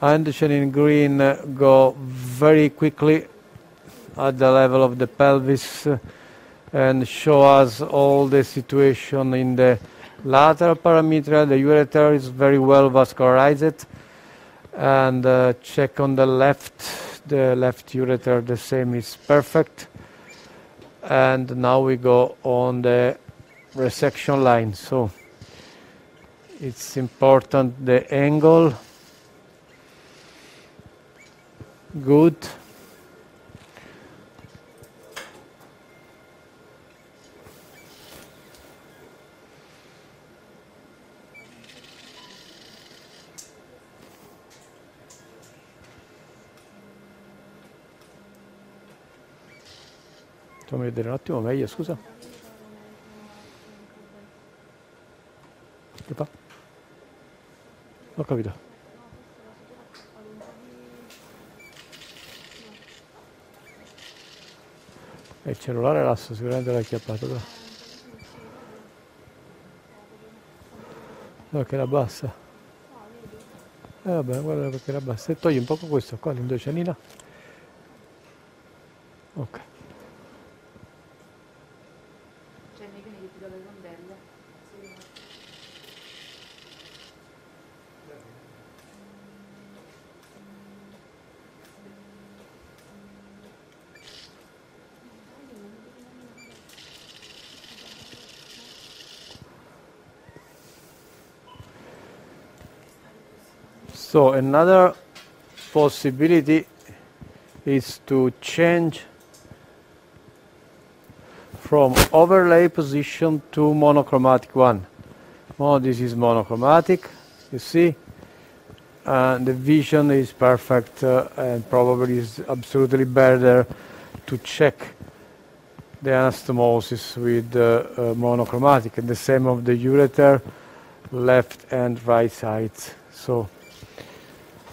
Speaker 1: Anderson in green go very quickly at the level of the pelvis and show us all the situation in the lateral parameter. The ureter is very well vascularized and uh, check on the left the left ureter the same is perfect and now we go on the resection line. So it's important the angle. Good fammi vedere un attimo meglio scusa che fa? ho capito E il cellulare l'asso sicuramente l'ha acchiappato però. No, che la bassa. Eh vabbè, guarda perché la bassa. E togli un poco questo qua, l'indocenina. Ok. So another possibility is to change from overlay position to monochromatic one. Oh, this is monochromatic, you see, and the vision is perfect uh, and probably is absolutely better to check the anastomosis with uh, uh, monochromatic and the same of the ureter, left and right sides. So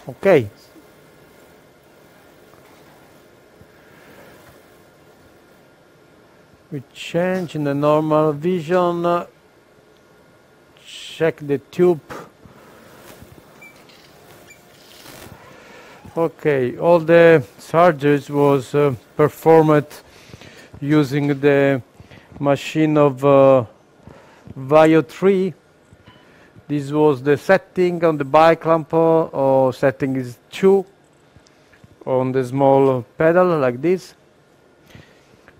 Speaker 1: Okay. We change in the normal vision, check the tube. Okay, all the surgeries was uh, performed using the machine of uh, Vio 3 this was the setting on the BiClamp uh, or setting is 2 on the small pedal like this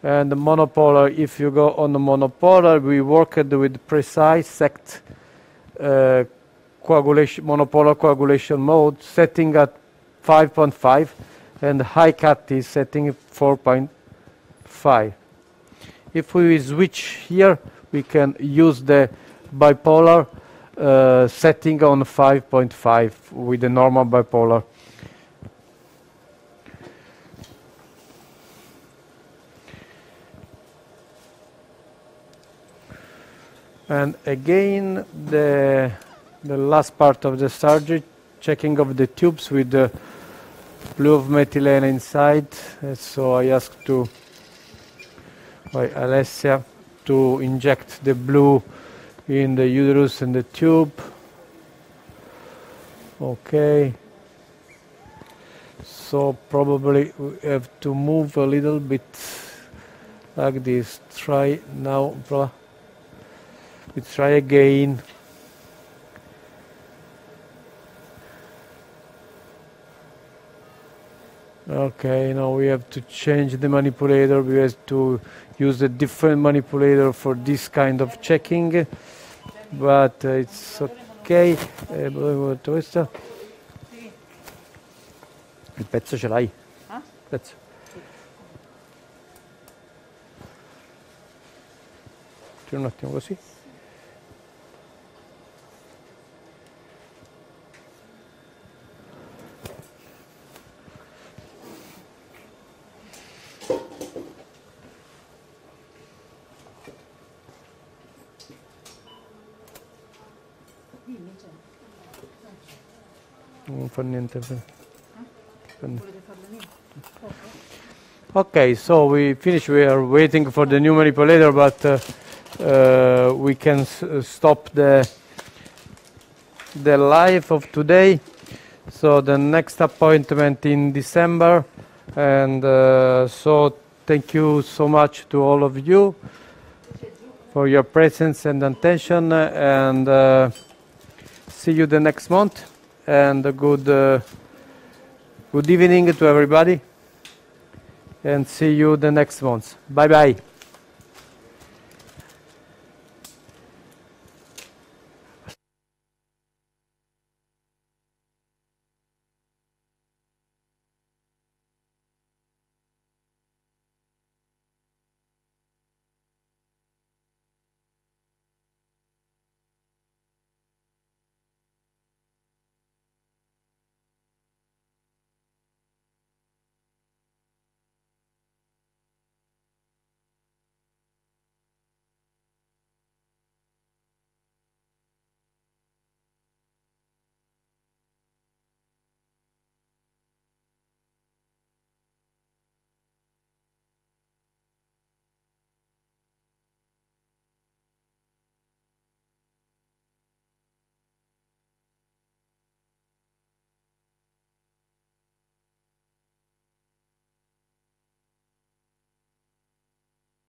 Speaker 1: And the monopolar, if you go on the monopolar, we worked with precise sect uh, coagulation, monopolar coagulation mode, setting at 5.5, and high cut is setting 4.5. If we switch here, we can use the bipolar uh, setting on 5.5 with the normal bipolar. And again, the, the last part of the surgery, checking of the tubes with the blue of methylene inside. Uh, so I asked to by Alessia to inject the blue in the uterus and the tube. Okay. So probably we have to move a little bit like this. Try now. We try again. Okay, now we have to change the manipulator. We have to use a different manipulator for this kind of checking, but uh, it's ok. Eh, questo. Il pezzo ce l'hai?
Speaker 2: Ah?
Speaker 1: Pezzo. Tira un attimo così.
Speaker 2: Lì? Ok.
Speaker 1: Okay, so we finish. We are waiting for the new manipulator, but uh, uh, we can uh, stop the the live of today. So the next appointment in December, and uh, so thank you so much to all of you for your presence and attention, and uh, see you the next month. And a good uh, good evening to everybody and see you the next month. Bye bye.